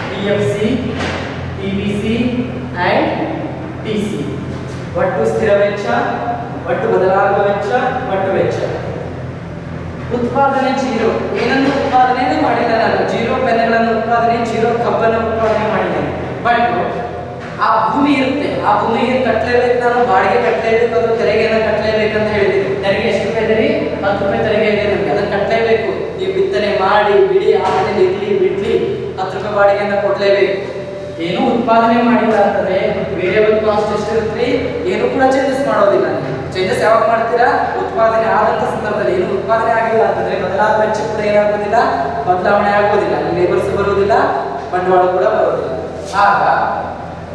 T F C T B C and T C ಒಟ್ಟು ಸ್ಥಿರ ವೆಚ್ಚ, ಒಟ್ಟು ಬದಲಾಗುವ ವೆಚ್ಚ, ಒಟ್ಟು ವೆಚ್ಚ. ಉತ್ಪಾದನೆ ಜೀರೋ. ಏನನ್ನು ಉತ್ಪಾದನೆ ಮಾಡಿಲ್ಲ ನಾನು. ಜೀರೋ ಪೆನ್ಗಳನ್ನು ಉತ್ಪಾದನೆ, ಜೀರೋ ಕಬ್ಬನ್ನು ಉತ್ಪಾದನೆ ಮಾಡಿದ್ದೇನೆ. ಬಟ್ ಆ ಭೂಮಿ ಇರುತ್ತೆ. ಆ ಭೂಮಿಗೆ ಕಟ್ಟಲೇಬೇಕು ನಾನು, ಬಾಡಿಗೆ ಕಟ್ಟಲೇಬೇಕು ಅದು, ತೆರಿಗೆಯನ್ನು ಕಟ್ಟಲೇಬೇಕು ಅಂತ ಹೇಳಿದ್ದೀನಿ. ತೆರಿಗೆ ಎಷ್ಟು ರೂಪಾಯಿ ರೀ ಹತ್ತು ರೂಪಾಯಿ ತೆರಿಗೆ ಇದೆ ನನಗೆ ಅದನ್ನು ಕಟ್ಟಲೇಬೇಕು ನೀವು ಬಿತ್ತನೆ ಮಾಡಿ, ಬಿಡಿ ಆಮೇಲೆ ಇರ್ಲಿ ಬಿಡ್ಲಿ, ಹತ್ತು ರೂಪಾಯಿ ಬಾಡಿಗೆಯನ್ನು ಕೊಡಲೇಬೇಕು. ಏನೂ ಉತ್ಪಾದನೆ ಮಾಡಿಲ್ಲ ಅಂತಂದ್ರೆ ವೇರಿಯಬಲ್ ಕಾಸ್ಟ್ ಎಷ್ಟಿರುತ್ತೆ? ಏನು ಕೂಡ ಚೇಂಜಸ್ ಮಾಡೋದಿಲ್ಲ. ಚೇಂಜಸ್ ಯಾವಾಗ ಮಾಡ್ತೀರಾ? ಉತ್ಪಾದನೆ ಆದಂತ ಸಂದರ್ಭದಲ್ಲಿ. ಏನು ಉತ್ಪಾದನೆ ಆಗಿಲ್ಲ ಅಂತಂದ್ರೆ ಬದಲಾದ ವೆಚ್ಚ ಕೂಡ ಏನಾಗೋದಿಲ್ಲ, ಬದಲಾವಣೆ ಆಗೋದಿಲ್ಲ. ಲೇಬರ್ಸ್ ಬರೋದಿಲ್ಲ ಬಂಡವಾಳ ಕೂಡ ಬರೋದಿಲ್ಲ ಆಗ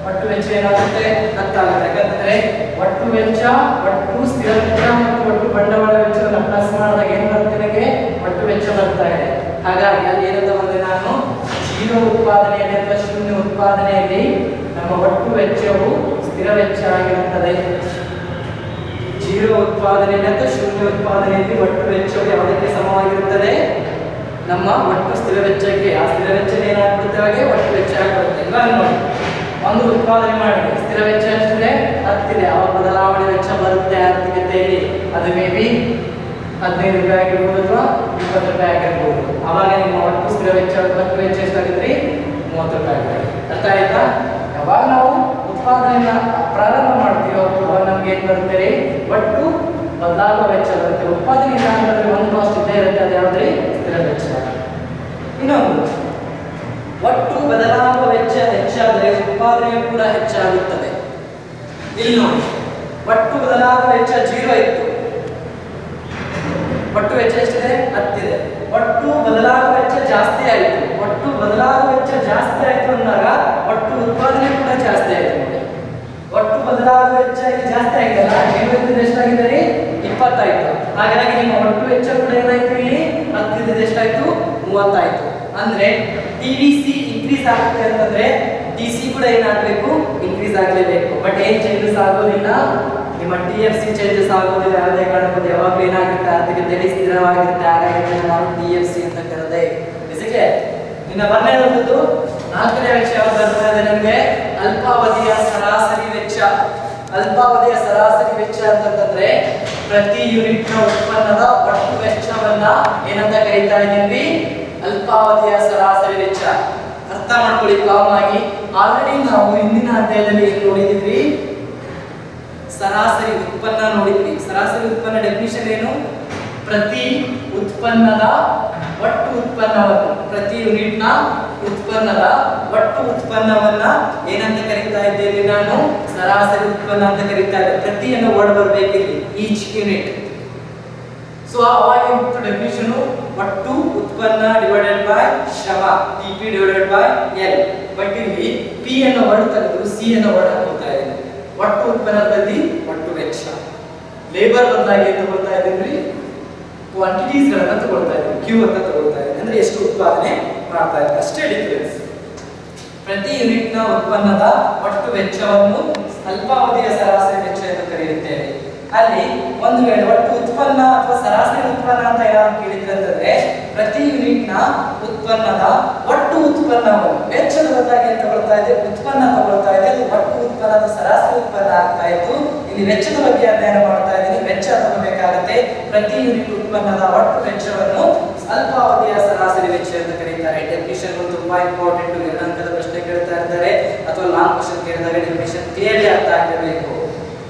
ಒಟ್ಟು ವೆಚ್ಚ ಏನಾಗುತ್ತೆ? ಹತ್ತಾಗುತ್ತೆ. ಯಾಕಂತಂದ್ರೆ ಒಟ್ಟು ವೆಚ್ಚ, ಒಟ್ಟು ಸ್ಥಿರ ವೆಚ್ಚ ಮತ್ತು ಒಟ್ಟು ಬಂಡವಾಳ ವೆಚ್ಚವನ್ನು ಪ್ಲಸ್ ಮಾಡಿದಾಗ ಏನು ಬರುತ್ತೆ ನನಗೆ ಒಟ್ಟು ವೆಚ್ಚ ಬರ್ತಾ ಇದೆ. ಹಾಗಾಗಿ ಅಲ್ಲಿ ಏನಂತ ಬಂದ್ರೆ ನಾನು? ಜೀರೋ ಉತ್ಪಾದನೆಯಲ್ಲಿ ಅಥವಾ ಶೂನ್ಯ ಉತ್ಪಾದನೆಯಲ್ಲಿ ನಮ್ಮ ಒಟ್ಟು ವೆಚ್ಚವು ಸ್ಥಿರ ವೆಚ್ಚ ಆಗಿರುತ್ತದೆ. ಜೀರೋ ಉತ್ಪಾದನೆ ಮತ್ತು ಶೂನ್ಯ ಉತ್ಪಾದನೆಯಲ್ಲಿ ಒಟ್ಟು ವೆಚ್ಚವು ಯಾವುದಕ್ಕೆ ಸಮವಾಗಿರುತ್ತದೆ? ನಮ್ಮ ಒಟ್ಟು ಸ್ಥಿರ ವೆಚ್ಚಕ್ಕೆ. ಆ ಸ್ಥಿರ ವೆಚ್ಚ ಹಾಗೆ? ಒಟ್ಟು ವೆಚ್ಚ ಆಗುತ್ತೆ ನೋಡಿ ಒಂದು ಉತ್ಪಾದನೆ ಮಾಡಿ ಸ್ಥಿರ ವೆಚ್ಚ ಎಷ್ಟಿದೆ? ಹತ್ತಿದೆ. ಅವಾಗ ಬದಲಾವಣೆ ವೆಚ್ಚ ಬರುತ್ತೆ ಆರ್ಥಿಕತೆಯಲ್ಲಿ. ಅದು ಮೇ ಬಿ ಹದಿನೈದು ರೂಪಾಯಿ ಆಗಿರ್ಬೋದು ಅಥವಾ ಇಪ್ಪತ್ತು ರೂಪಾಯಿ ಆಗಿರ್ಬೋದು. ಅವಾಗ ನಿಮ್ಮ ಒಟ್ಟು ಸ್ಥಿರ ವೆಚ್ಚ, ಒಟ್ಟು ವೆಚ್ಚ ಎಷ್ಟಾಗುತ್ತೆ? ಮೂವತ್ತು ರೂಪಾಯಿ ಆಗುತ್ತೆ. ಅರ್ಥ ಆಯ್ತಾ? ಯಾವಾಗ ನಾವು ಉತ್ಪಾದನೆಯನ್ನ ಪ್ರಾರಂಭ ಮಾಡ್ತೀವೋ ಅಥವಾ ನಮ್ಗೆ ಏನ್ ಬರುತ್ತೆ? ಒಟ್ಟು ಬದಲಾಗುವ ವೆಚ್ಚ ಬರುತ್ತೆ. ಉತ್ಪಾದನೆ ಇಲ್ಲ ಒಂದು ಕಾಸ್ಟ್ ಇದ್ದೇ ಇರುತ್ತೆ, ಅದು ಸ್ಥಿರ ವೆಚ್ಚ. ಇನ್ನೊಂದು, ಒಟ್ಟು ಬದಲಾಗುವ ವೆಚ್ಚ ಹೆಚ್ಚಾದರೆ ಉತ್ಪಾದನೆ ಕೂಡ ಹೆಚ್ಚಾಗುತ್ತದೆ. ಇಲ್ಲಿ ನೋಡಿ, ಒಟ್ಟು ಬದಲಾಗುವ ವೆಚ್ಚ ಜೀರೋ ಇತ್ತು. ಒಟ್ಟು ವೆಚ್ಚ ಎಷ್ಟಿದೆ? ಹತ್ತಿದೆ. ಒಟ್ಟು ಬದಲಾಗುವ ವೆಚ್ಚ ಜಾಸ್ತಿ ಆಯಿತು. ಒಟ್ಟು ಬದಲಾಗುವ ವೆಚ್ಚ ಜಾಸ್ತಿ ಆಯಿತು ಅಂದಾಗ ಒಟ್ಟು ಉತ್ಪಾದನೆ ಕೂಡ ಜಾಸ್ತಿ ಆಯಿತು ಒಟ್ಟು ಬದಲಾಗುವ ವೆಚ್ಚ ಜಾಸ್ತಿ ಆಗಿದೆಲ್ಲ ಏನಾಯ್ತು ಎಷ್ಟಾಗಿದೆ ರೀ ಇಪ್ಪತ್ತಾಯ್ತು. ಹಾಗಾಗಿ ನಿಮ್ಮ ಒಟ್ಟು ವೆಚ್ಚ ಕೂಡ ಏನಾಯ್ತು ಇಲ್ಲಿ? ಹತ್ತಿದ್ದು ಎಷ್ಟಾಯ್ತು? ಮೂವತ್ತಾಯ್ತು. ಅಂದ್ರೆ ಟಿ ಸಿ ಇನ್ಕ್ರೀಸ್ ಆಗುತ್ತೆ ಅಂತಂದ್ರೆ ಟಿ ಸಿ ಕೂಡ ಏನಾಗಬೇಕು ಇನ್ಕ್ರೀಸ್ ಆಗಲೇಬೇಕು. ಬಟ್ ಏನ್ ಚೇಂಜಸ್ ಆಗೋದಿಲ್ಲ? ನಿಮ್ಮ ಟಿ ಎಫ್ ಸಿ ಚೇಂಜಸ್ ಆಗೋದಿಲ್ಲ, ಯಾವುದೇ ಕಾರಣಕ್ಕೂ ಯಾವಾಗಲೂ ಏನಾಗುತ್ತೆ ಆರ್ಥಿಕತೆಯಲ್ಲಿ ಸ್ಥಿರವಾಗಿರುತ್ತೆ. ಹಾಗಾಗಿ ನಾನು ಟಿ ಎಫ್ ಸಿ ಅಂತ ಕರೆದೆ. ಬೇಸಿಗೆ ಇನ್ನ ಬರ್ನೇದದ್ದು ನಾಲ್ಕನೇ ವೆಚ್ಚ ಯಾವ್ದು ಬರ್ತಾ ಇದೆ ನಮಗೆ ಅಲ್ಪಾವಧಿಯ ಸರಾಸರಿ ವೆಚ್ಚ. ಅಲ್ಪಾವಧಿಯ ಸರಾಸರಿ ವೆಚ್ಚ ಅಂತಂದ್ರೆ ಪ್ರತಿ ಯೂನಿಟ್ನ ಉತ್ಪನ್ನದ ಒಟ್ಟು ವೆಚ್ಚವನ್ನ ಏನಂತ ಕರೀತಾ ಇದ್ದೀವಿ ಅಲ್ಪಾವಧಿಯ ಸರಾಸರಿ ವೆಚ್ಚ. ಅರ್ಥ ಮಾಡ್ಕೊಳ್ಳಿ, ಕಾಮ್ ಆಗಿ. ಆಲ್ರೆಡಿ ನಾವು ಹಿಂದಿನ ಅಧ್ಯಾಯದಲ್ಲಿ ಏನ್ ನೋಡಿದ್ವಿ? ಸರಾಸರಿ ಉತ್ಪನ್ನ ನೋಡಿದ್ವಿ. ಸರಾಸರಿ ಉತ್ಪನ್ನ ಡೆಫಿನಿಷನ್ ಏನು? ಪ್ರತಿ ಉತ್ಪನ್ನದ ಒಟ್ಟು ಉತ್ಪನ್ನವನ್ನು, ಪ್ರತಿ ಯೂನಿಟ್ನ ಉತ್ಪನ್ನದ ಒಟ್ಟು ಉತ್ಪನ್ನವನ್ನ ಏನಂತ ಕರೀತಾ ಇದ್ದೇನೆ ನಾನು? ಸರಾಸರಿ ಉತ್ಪನ್ನ ಅಂತ ಕರೀತಾ ಇದ್ದೆ ಪ್ರತಿ ಅನ್ನೋ ವರ್ಡ್ ಬರಬೇಕಿಲ್ಲಿ ಈಚ್ ಯೂನಿಟ್ ಸೊ ಅವಾಗ ಡೆಫಿನಿಷನ್ ಒಟ್ಟು ಉತ್ಪನ್ನ ಡಿವೈಡೆಡ್ ಬೈ ಶ್ರಮ T P divided by L but ಇಲ್ಲಿ ಪಿ ಅನ್ನೋ ವರ್ಡ್ ತೆಗೆದು ಸಿ ಅನ್ನೋ ವರ್ಡ್ ಹಾಕೋತಾ ಇದ್ದೀನಿ. ಒಟ್ಟು ಉತ್ಪನ್ನದಲ್ಲಿ ಒಟ್ಟು ವೆಚ್ಚ. ಲೇಬರ್ ಬಂದಾಗ ಅಂತ ತಗೊಳ್ತಾ ಇದ್ದೀನಿ ಕ್ವಾಂಟಿಟೀಸ್ ಗಳನ್ನ ತಗೊಳ್ತಾ ಇದ್ದೀನಿ ಕ್ಯೂ ಅಂತ ತಗೊಳ್ತಾ ಇದ್ದೀನಿ ಅಂದ್ರೆ ಎಷ್ಟು ಉತ್ಪಾದನೆ ಮಾಡ್ತಾ ಇದ್ದೀನಿ ಅಷ್ಟೇ ಡಿಫರೆನ್ಸ್ ಪ್ರತಿ ಯೂನಿಟ್ನ ಉತ್ಪನ್ನದ ಒಟ್ಟು ವೆಚ್ಚವನ್ನು ಅಲ್ಪಾವಧಿಯ ಸರಾಸರಿ ವೆಚ್ಚ ಎಂದು ಕರೆಯುತ್ತೇವೆ. ಅಲ್ಲಿ ಒಂದು ವೇಳೆ ಒಟ್ಟು ಉತ್ಪನ್ನ ಅಥವಾ ಸರಾಸರಿ ಉತ್ಪನ್ನ ಅಂತ ಏನಾದ್ರು ಕೇಳಿದ್ರೆ ಅಂತಂದ್ರೆ ಪ್ರತಿ ಯೂನಿಟ್ನ ಉತ್ಪನ್ನದ ಒಟ್ಟು ಉತ್ಪನ್ನವು ವೆಚ್ಚದ ಬದಲಾಗಿ ಹೇಳ್ತಾ ತಗೊಳ್ತಾ ಇದೆ. ಉತ್ಪನ್ನ ತಗೊಳ್ತಾ ಇದೆ. ಅದು ಒಟ್ಟು ಉತ್ಪನ್ನದ ಸರಾಸರಿ ಉತ್ಪನ್ನ ಆಗ್ತಾ ಇತ್ತು ಇಲ್ಲಿ ವೆಚ್ಚದ ಬಗ್ಗೆ ಅಧ್ಯಯನ ಮಾಡ್ತಾ ಇದ್ದೀನಿ. ವೆಚ್ಚ ತಗೋಬೇಕಾಗುತ್ತೆ. ಪ್ರತಿ ಯೂನಿಟ್ ಉತ್ಪನ್ನದ ಒಟ್ಟು ವೆಚ್ಚವನ್ನು ಅಲ್ಪಾವಧಿಯ ಸರಾಸರಿ ವೆಚ್ಚ ಅಂತ ಕರೀತಾರೆ. ಡೆಫಿನಿಷನ್ ತುಂಬಾ ಇಂಪಾರ್ಟೆಂಟ್ ನಿರಂತರ ಪ್ರಶ್ನೆ ಕೇಳ್ತಾ ಇರ್ತಾರೆ. ಅಥವಾ ಲಾಂಗ್ ಕ್ವಶನ್ ಕೇಳಿದಾಗ ಡೆಫಿನೇಷನ್ ಕ್ಲಿಯರ್ಲಿ ಅರ್ಥ ಆಗಿರಬೇಕು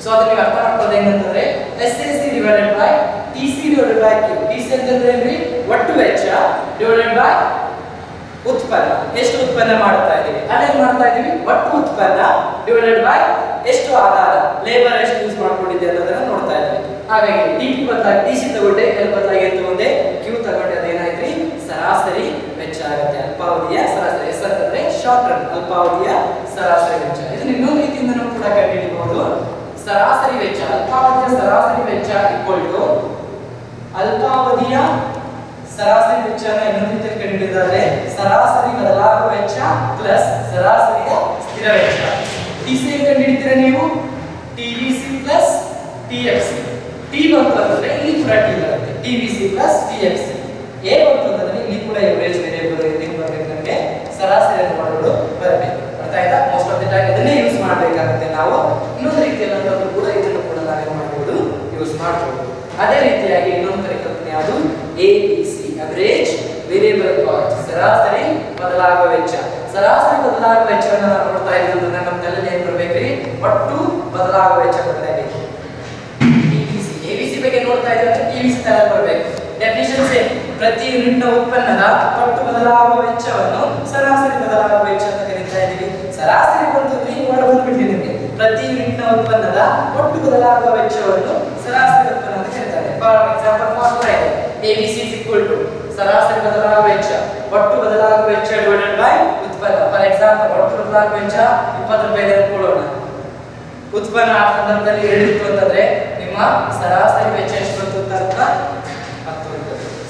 ಸೊ ನೀವು ಅರ್ಥ ಮಾಡ್ಕೊಳ್ಳೋದು ಏನಂತಂದ್ರೆ S S C divided by T C divided by Q T C ಅಂತಂದ್ರೆ ಏನ್ರಿ? ಒಟ್ಟು ವೆಚ್ಚ ಡಿವೈಡೆಡ್ ಬೈ ಉತ್ಪನ್ನ. ಎಷ್ಟು ಉತ್ಪನ್ನ ಮಾಡ್ತಾ ಇದೀವಿ ಅಲ್ಲೇನ್ ಮಾಡ್ತಾ ಇದೀವಿ ಒಟ್ಟು ಉತ್ಪನ್ನ ಡಿವೈಡೆಡ್ ಬೈ ಎಷ್ಟು ಆಧಾರ? ಲೇಬರ್ ಎಷ್ಟು ಯೂಸ್ ಮಾಡ್ಕೊಂಡಿದ್ದೆ ಅನ್ನೋದನ್ನ ನೋಡ್ತಾ ಇದ್ವಿ ಹಾಗಾಗಿ ಟಿ ಪಿ ಬದಲಾಗಿ ಟಿ ಸಿ ತಗೊಂಡೆ ಎಲ್ ಬದಲಾಗಿ ಏನ್ ತಗೊಂಡೆ? ಕ್ಯೂ ತಗೊಂಡೆ. ಅದೇನಾಯ್ತ್ರಿ? ಸರಾಸರಿ ವೆಚ್ಚ ಆಗುತ್ತೆ. ಅಲ್ಪಾವಧಿಯ ಸರಾಸರಿ. ಎಸ್ ಅಂತಂದ್ರೆ ಶಾರ್ಟ್ ರನ್ ಅಲ್ಪಾವಧಿಯ ಸರಾಸರಿ ವೆಚ್ಚ. ಇದನ್ನ ಇನ್ನೊಂದು ರೀತಿಯಿಂದನೂ ಕೂಡ ಕಂಡುಹಿಡಿಯಬಹುದು ಸರಾಸರಿ ವೆಚ್ಚ, ಅಲ್ಪಾವಧಿಯ ಸರಾಸರಿ ವೆಚ್ಚ ಈಕ್ವಲ್ ಟು ಅಲ್ಪಾವಧಿಯ ಸರಾಸರಿ ವೆಚ್ಚನ ಇನ್ನೊಂದು ರೀತಿಯಲ್ಲಿ ಕಂಡುಹಿಡಿದರೆ ಸರಾಸರಿ ಬದಲಾಗುವ ವೆಚ್ಚ ಪ್ಲಸ್ ಸರಾಸರಿಯ ಸ್ಥಿರ ವೆಚ್ಚ. ಟಿಸಿ ಸಿ ನೀವು? ಟಿ ಪ್ಲಸ್ ಟಿ ಟಿ ಬಂತು ಅಂತಂದ್ರೆ ಇಲ್ಲಿ ಕೂಡ ಟಿ ಬರುತ್ತೆ. ಟಿ ಪ್ಲಸ್ ಟಿ ಎ ಬಂತು ಅಂತಂದ್ರೆ ಇಲ್ಲಿ ಕೂಡ ಎವರೇಜ್ ವೇರಿಯಬಲ್ ಏನು ಬರಬೇಕು ನಮಗೆ. ಸರಾಸರಿ ಮಾಡೋದು ಬರಬೇಕು. ಅರ್ಥ ಆಯ್ತಾ? ಮೋಸ್ಟ್ ಆಫ್ ದಿ ಟೈಮ್ ಇದನ್ನೇ ಯೂಸ್ ಮಾಡಬೇಕಾಗುತ್ತೆ ನಾವು. ಇನ್ನೊಂದು ರೀತಿಯಲ್ಲಿ ಕೂಡ ಇದನ್ನು ಕೂಡ ನಾವೇನು ಮಾಡಬಹುದು ಯೂಸ್ ಮಾಡಬಹುದು ಅದೇ ರೀತಿಯಾಗಿ ಇನ್ನೊಂದು ಪರಿಕಲ್ಪನೆ ಯಾವುದು? A B C average variable cost ಸರಾಸರಿ ಬದಲಾಗುವ ವೆಚ್ಚ. ಸರಾಸರಿ ಬದಲಾಗುವ ವೆಚ್ಚವನ್ನು ನಾವು ನೋಡ್ತಾ ಇರೋದ್ರಿಂದ ನಮ್ಮ ತಲೆಯಲ್ಲಿ ಏನ್ ಬರ್ಬೇಕ್ರಿ? ಒಟ್ಟು ಬದಲಾಗುವ ವೆಚ್ಚ ಬರಲೇಬೇಕು ಬಿ ಎಬಿಸಿ ಬಗ್ಗೆ ನೋಡ್ತಾ ಇದ್ರೆ ಟಿವಿಸಿ ತರ ಬರಬೇಕು. ಡೆಫಿನಿಷನ್ ಸೇಮ್ ಪ್ರತಿ ಯೂನಿಟ್ನ ಉತ್ಪನ್ನದ ಒಟ್ಟು ಬದಲಾಗುವ ವೆಚ್ಚವನ್ನು ಸರಾಸರಿ ಬದಲಾಗುವ ವೆಚ್ಚ ಸರಾಸರಿ ಬಂತು ವರ್ಡ್ ಬಂದ್ಬಿಟ್ಟಿದೆ ನಿಮಗೆ ಪ್ರತಿ ಯೂನಿಟ್ನ ಉತ್ಪನ್ನದ ಒಟ್ಟು ಬದಲಾಗುವ ವೆಚ್ಚವನ್ನು ಸರಾಸರಿ ಉತ್ಪನ್ನ ಅಂತ ಹೇಳ್ತಾರೆ. ಫಾರ್ ಎಕ್ಸಾಂಪಲ್ ಫಾರ್ಮುಲಾ ಇದೆ ಎ ಇಕ್ವಲ್ ಟು ಸರಾಸರಿ ಬದಲಾಗುವ ವೆಚ್ಚ, ಒಟ್ಟು ಬದಲಾಗುವ ವೆಚ್ಚ ಡಿವೈಡೆಡ್ ಬೈ ಉತ್ಪನ್ನ. ಫಾರ್ ಎಕ್ಸಾಂಪಲ್ ಒಟ್ಟು ಬದಲಾಗುವ ವೆಚ್ಚ ಇಪ್ಪತ್ತು ರೂಪಾಯಿ ಅನ್ಕೊಳ್ಳೋಣ ಉತ್ಪನ್ನ ಆ ಸಂದರ್ಭದಲ್ಲಿ ಹೇಳಿತ್ತು ಅಂತಂದ್ರೆ ನಿಮ್ಮ ಸರಾಸರಿ ವೆಚ್ಚ ಎಷ್ಟು ಬಂತು ಅಂತ ಹತ್ತು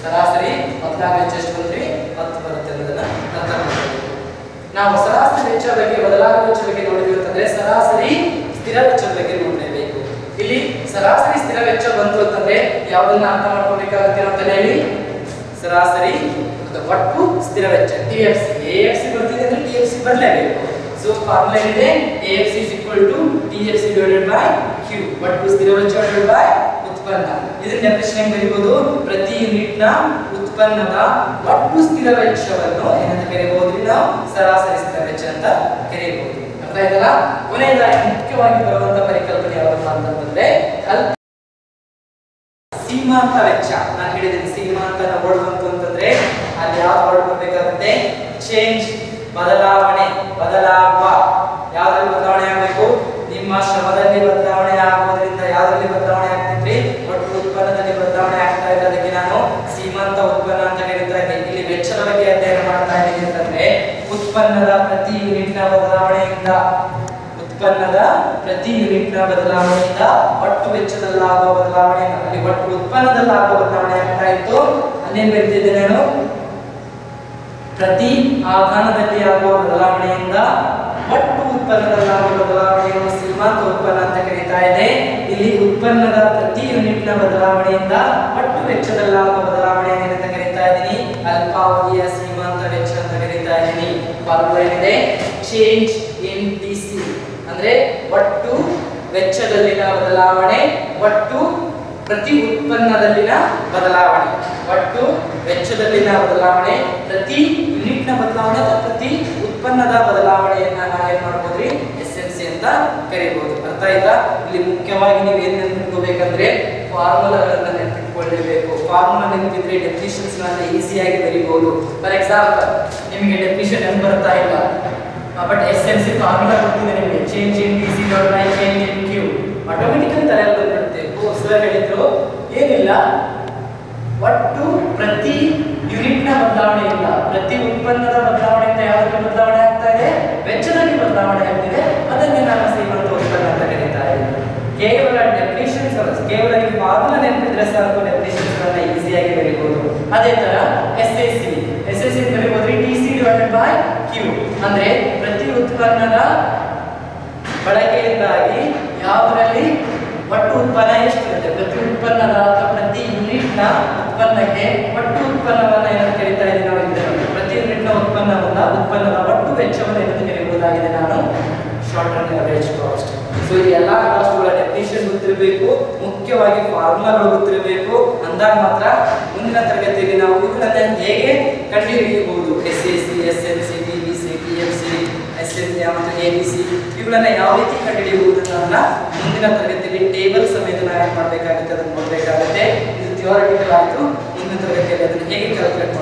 ಸರಾಸರಿ ಬದಲಾಗುವ ವೆಚ್ಚ ಎಷ್ಟು ಬಂದ್ರಿ ಹತ್ತು ಬರುತ್ತೆ ಅನ್ನೋದನ್ನ ಅರ್ಥ ನಾವು ಸರಾಸರಿ ವೆಚ್ಚ ಬಗ್ಗೆ ಬದಲಾಗುವ ವೆಚ್ಚ ಬಗ್ಗೆ ನೋಡಿದ್ವಿ ಅಂತಂದ್ರೆ ಸರಾಸರಿ ಸ್ಥಿರ ವೆಚ್ಚದ ಬಗ್ಗೆ ನೋಡಲೇಬೇಕು. ಇಲ್ಲಿ ಸರಾಸರಿ ಸ್ಥಿರ ವೆಚ್ಚ ಬಂತು ಅಂತಂದ್ರೆ ಯಾವುದನ್ನ ಅರ್ಥ ಮಾಡ್ಕೋಬೇಕಾಗುತ್ತೆ ಅಂತ ಹೇಳಿ? ಸರಾಸರಿ ಒಟ್ಟು ಸ್ಥಿರ ವೆಚ್ಚ T F C A F C ಬರ್ತಿದೆ ಅಂದ್ರೆ ಟಿ ಎಫ್ ಸಿ ಬರಲೇಬೇಕು. ಸೊ ಫಾರ್ಮುಲಾ ಏನಿದೆ? A F C is equal to T F C divided by Q ಒಟ್ಟು ಸ್ಥಿರ ವೆಚ್ಚ ಡಿವೈಡೆಡ್ ಬೈ ಉತ್ಪನ್ನ. ಇದನ್ನ ನೆನಪಿಸ್ಕೊಂಡು ಬರೀಬಹುದು? ಪ್ರತಿ ಯೂನಿಟ್ನ ಉತ್ಪನ್ನದ ಒಟ್ಟು ಸ್ಥಿರ ವೆಚ್ಚವನ್ನು ಏನಂತ ಕರೆಯಬಹುದು ನಾವು ಸರಾಸರಿ ಸ್ಥಿರ ವೆಚ್ಚ ಅಂತ ಕರೆಯಬಹುದು. ಅರ್ಥ ಆಯ್ತಲ್ಲ? ಕೊನೆಯದಾಗಿ ಮುಖ್ಯವಾಗಿ ಬರುವಂತ ಪರಿಕಲ್ಪನೆ ಯಾವ್ದಪ್ಪ ಅಂತಂದ್ರೆ ಸೀಮಾಂತ ವೆಚ್ಚ. ನಾನು ಹೇಳಿದ್ದೀನಿ ಸೀಮಾಂತ ವರ್ಡ್ ಬಂತು ಅಂತಂದ್ರೆ ಅಲ್ಲಿ ಯಾವ ಬರಬೇಕಾಗುತ್ತೆ? ಚೇಂಜ್ ಬದಲಾವಣೆ, ಬದಲಾಗುವ. ಯಾವ್ದ್ರಲ್ಲಿ ಬದಲಾವಣೆ ಆಗಬೇಕು? ನಿಮ್ಮ ಶ್ರಮದಲ್ಲಿ ಬದಲಾವಣೆ ಆಗೋದ್ರಿಂದ ಯಾವ್ದ್ರಲ್ಲಿ ಬದಲಾವಣೆ ಆಗ್ತಿದ್ರಿ ಒಟ್ಟು ಉತ್ಪನ್ನದಲ್ಲಿ ಬದಲಾವಣೆ ಆಗ್ತಾ ಇದೆ ಅದಕ್ಕೆ ನಾನು ಸೀಮಾಂತ ಉತ್ಪನ್ನ ಅಂತ ಕರೀತಾ ಇದ್ದೀನಿ ಇಲ್ಲಿ ವೆಚ್ಚದ ಬಗ್ಗೆ ಅಧ್ಯಯನ ಮಾಡ್ತಾ ಇದ್ದೀನಿ ಅಂತಂದ್ರೆ ಉತ್ಪನ್ನದ ಪ್ರತಿ ಯೂನಿಟ್ನ ಬದಲಾವಣೆಯಿಂದ, ಉತ್ಪನ್ನದ ಪ್ರತಿ ಯೂನಿಟ್ನ ಬದಲಾವಣೆಯಿಂದ ಒಟ್ಟು ವೆಚ್ಚದಲ್ಲಾಗುವ ಬದಲಾವಣೆ, ಅಲ್ಲಿ ಒಟ್ಟು ಉತ್ಪನ್ನದಲ್ಲಾಗುವ ಬದಲಾವಣೆ ಆಗ್ತಾ ಇತ್ತು. ಅಲ್ಲೇನು ಬರೀತಿದ್ದೆ ನಾನು? ಪ್ರತಿ ಆಧಾರದಲ್ಲಿ ಆಗುವ ಬದಲಾವಣೆಯಿಂದ ಒಟ್ಟು ಉತ್ಪನ್ನದಲ್ಲಾಗುವ ಬದಲಾವಣೆಯನ್ನು ಸೀಮಾಂತ ಉತ್ಪನ್ನ ಅಂತ ಕರೀತಾ ಇದೆ ಇಲ್ಲಿ ಉತ್ಪನ್ನದ ಪ್ರತಿ ಯೂನಿಟ್ನ ಬದಲಾವಣೆಯಿಂದ ಒಟ್ಟು ವೆಚ್ಚದಲ್ಲಾಗುವ ಬದಲಾವಣೆಯನ್ನು ಅಂತ ಕರೀತಾ ಇದ್ದೀನಿ. ಅಲ್ಪಾವಧಿಯ ಸೀಮಾಂತ ವೆಚ್ಚ ಅಂತ ಕರೀತಾ ಇದ್ದೀನಿ. ಫಾರ್ಮುಲಾ ಏನಿದೆ? ಚೇಂಜ್ ಇನ್ ಟಿ ಸಿ ಅಂದ್ರೆ ಒಟ್ಟು ವೆಚ್ಚದಲ್ಲಿನ ಬದಲಾವಣೆ, ಒಟ್ಟು ಪ್ರತಿ ಉತ್ಪನ್ನದಲ್ಲಿನ ಬದಲಾವಣೆ. ಒಟ್ಟು ವೆಚ್ಚದಲ್ಲಿನ ಬದಲಾವಣೆ, ಪ್ರತಿ ಯೂನಿಟ್ನ ಬದಲಾವಣೆ ಪ್ರತಿ ಉತ್ಪನ್ನದ ಬದಲಾವಣೆಯನ್ನ ನಾವೇನ್ ಮಾಡ್ಬೋದ್ರಿ? ಎಸ್ ಎಂ ಸಿ ಅಂತ ಕರಿಬಹುದು ಅರ್ಥ ಆಯ್ತಾ? ಇಲ್ಲಿ ಮುಖ್ಯವಾಗಿ ನೀವು ಏನ್ ಫಾರ್ಮುಲಾ ಫಾರ್ಮುಲಾಗಳನ್ನ ನೆನಪಿಟ್ಕೊಳ್ಳಬೇಕು ಫಾರ್ಮುಲಾ ಡೆಫಿನಿಷನ್ಸ್ ಗಳನ್ನ ಈಸಿಯಾಗಿ ಬರೀಬಹುದು ಫಾರ್ ಎಕ್ಸಾಂಪಲ್ ನಿಮಗೆ ಡೆಫಿನಿಷನ್ ನೆನಪು ಬರ್ತಾ ಇಲ್ಲ? But S L C formula ಗೊತ್ತಿದೆ ನಿಮಗೆ. Change in D C dot I change in Q automatically ತಲೆಯಲ್ಲಿ ಬರುತ್ತೆ ಓ ಸರ್ ಹೇಳಿದ್ರು, ಏನಿಲ್ಲ. ಒಟ್ಟು ಪ್ರತಿ ಯೂನಿಟ್ನ ಬದಲಾವಣೆ ಇಲ್ಲ. ಪ್ರತಿ ಉತ್ಪನ್ನದ ಬದಲಾವಣೆಯಿಂದ ಯಾವುದಕ್ಕೆ ಬದಲಾವಣೆ ಆಗ್ತಾ ಇದೆ? ವೆಚ್ಚದಲ್ಲಿ ಬದಲಾವಣೆ ಆಗ್ತಿದೆ. ಅದನ್ನೇ ನಾನು ಸೀಮಂತ ಉತ್ಪನ್ನ ಅಂತ ಕರೀತಾ ಇದ್ದೀನಿ ಕೇವಲ ಕೇವಲ ಈ ಫಾರ್ಮುಲಾ ನೆನಪಿದ್ರೆ ಸಾಕು ಡೆಫಿನಿಷನ್ಸ್ ಗಳನ್ನ ಈಸಿಯಾಗಿ ಬರೀಬಹುದು ಅದೇ ತರ S S C S S C ಬರೀಬಹುದು T C divided by Q ಅಂದ್ರೆ ಪ್ರತಿ ಉತ್ಪನ್ನದ ಬಳಕೆಯಿಂದಾಗಿ ಯಾವುದರಲ್ಲಿ ಒಟ್ಟು ಉತ್ಪನ್ನ ಎಷ್ಟಿರುತ್ತೆ? ಪ್ರತಿ ಉತ್ಪನ್ನದ ಅಥವಾ ಪ್ರತಿ ಯೂನಿಟ್ನ ಉತ್ಪನ್ನಕ್ಕೆ ಒಟ್ಟು ಉತ್ಪನ್ನವನ್ನ ಏನಂತ ಕರೀತಾ ಇದ್ದೀನಿ ನಾವು ಇದನ್ನು ಪ್ರತಿ ಯೂನಿಟ್ನ ಉತ್ಪನ್ನವನ್ನ ಉತ್ಪನ್ನದ ಒಟ್ಟು ವೆಚ್ಚವನ್ನು ಏನಂತ ಕರೆಯಬಹುದಾಗಿದೆ ನಾನು? Short and average cost so ಈ ಎಲ್ಲಾ ಕಾಸ್ಟ್ಗಳ ಡೆಫಿನಿಷನ್ ಗೊತ್ತಿರಬೇಕು, ಮುಖ್ಯವಾಗಿ ಫಾರ್ಮುಲಾಗಳು ಗೊತ್ತಿರಬೇಕು. ಅಂದಾಗ ಮಾತ್ರ ಮುಂದಿನ ತರಗತಿಯಲ್ಲಿ ನಾವು ಇವುಗಳನ್ನ ಹೇಗೆ ಕಂಡುಹಿಡಿಯಬಹುದು? S A C S L C T B C T F C S M ಮತ್ತು ಎ ಬಿ ಸಿ ಇವುಗಳನ್ನು ಯಾವ ರೀತಿ ಕಂಡುಹಿಡಿಯುವುದನ್ನ ಮುಂದಿನ ತರಗತಿಯಲ್ಲಿ ಟೇಬಲ್ ಸಮೇತ ನಾವು ಏನು ಮಾಡಬೇಕಾಗುತ್ತೆ, ಅದನ್ನು ನೋಡಬೇಕಾಗುತ್ತೆ. ಇದು ಥಿಯೋರಿಟಿಕಲ್ ಆಯಿತು. ಮುಂದಿನ ತರಗತಿಯಲ್ಲಿ ಅದನ್ನು ಹೇಗೆ ಕ್ಯಾಲ್ಕುಲೇಟ್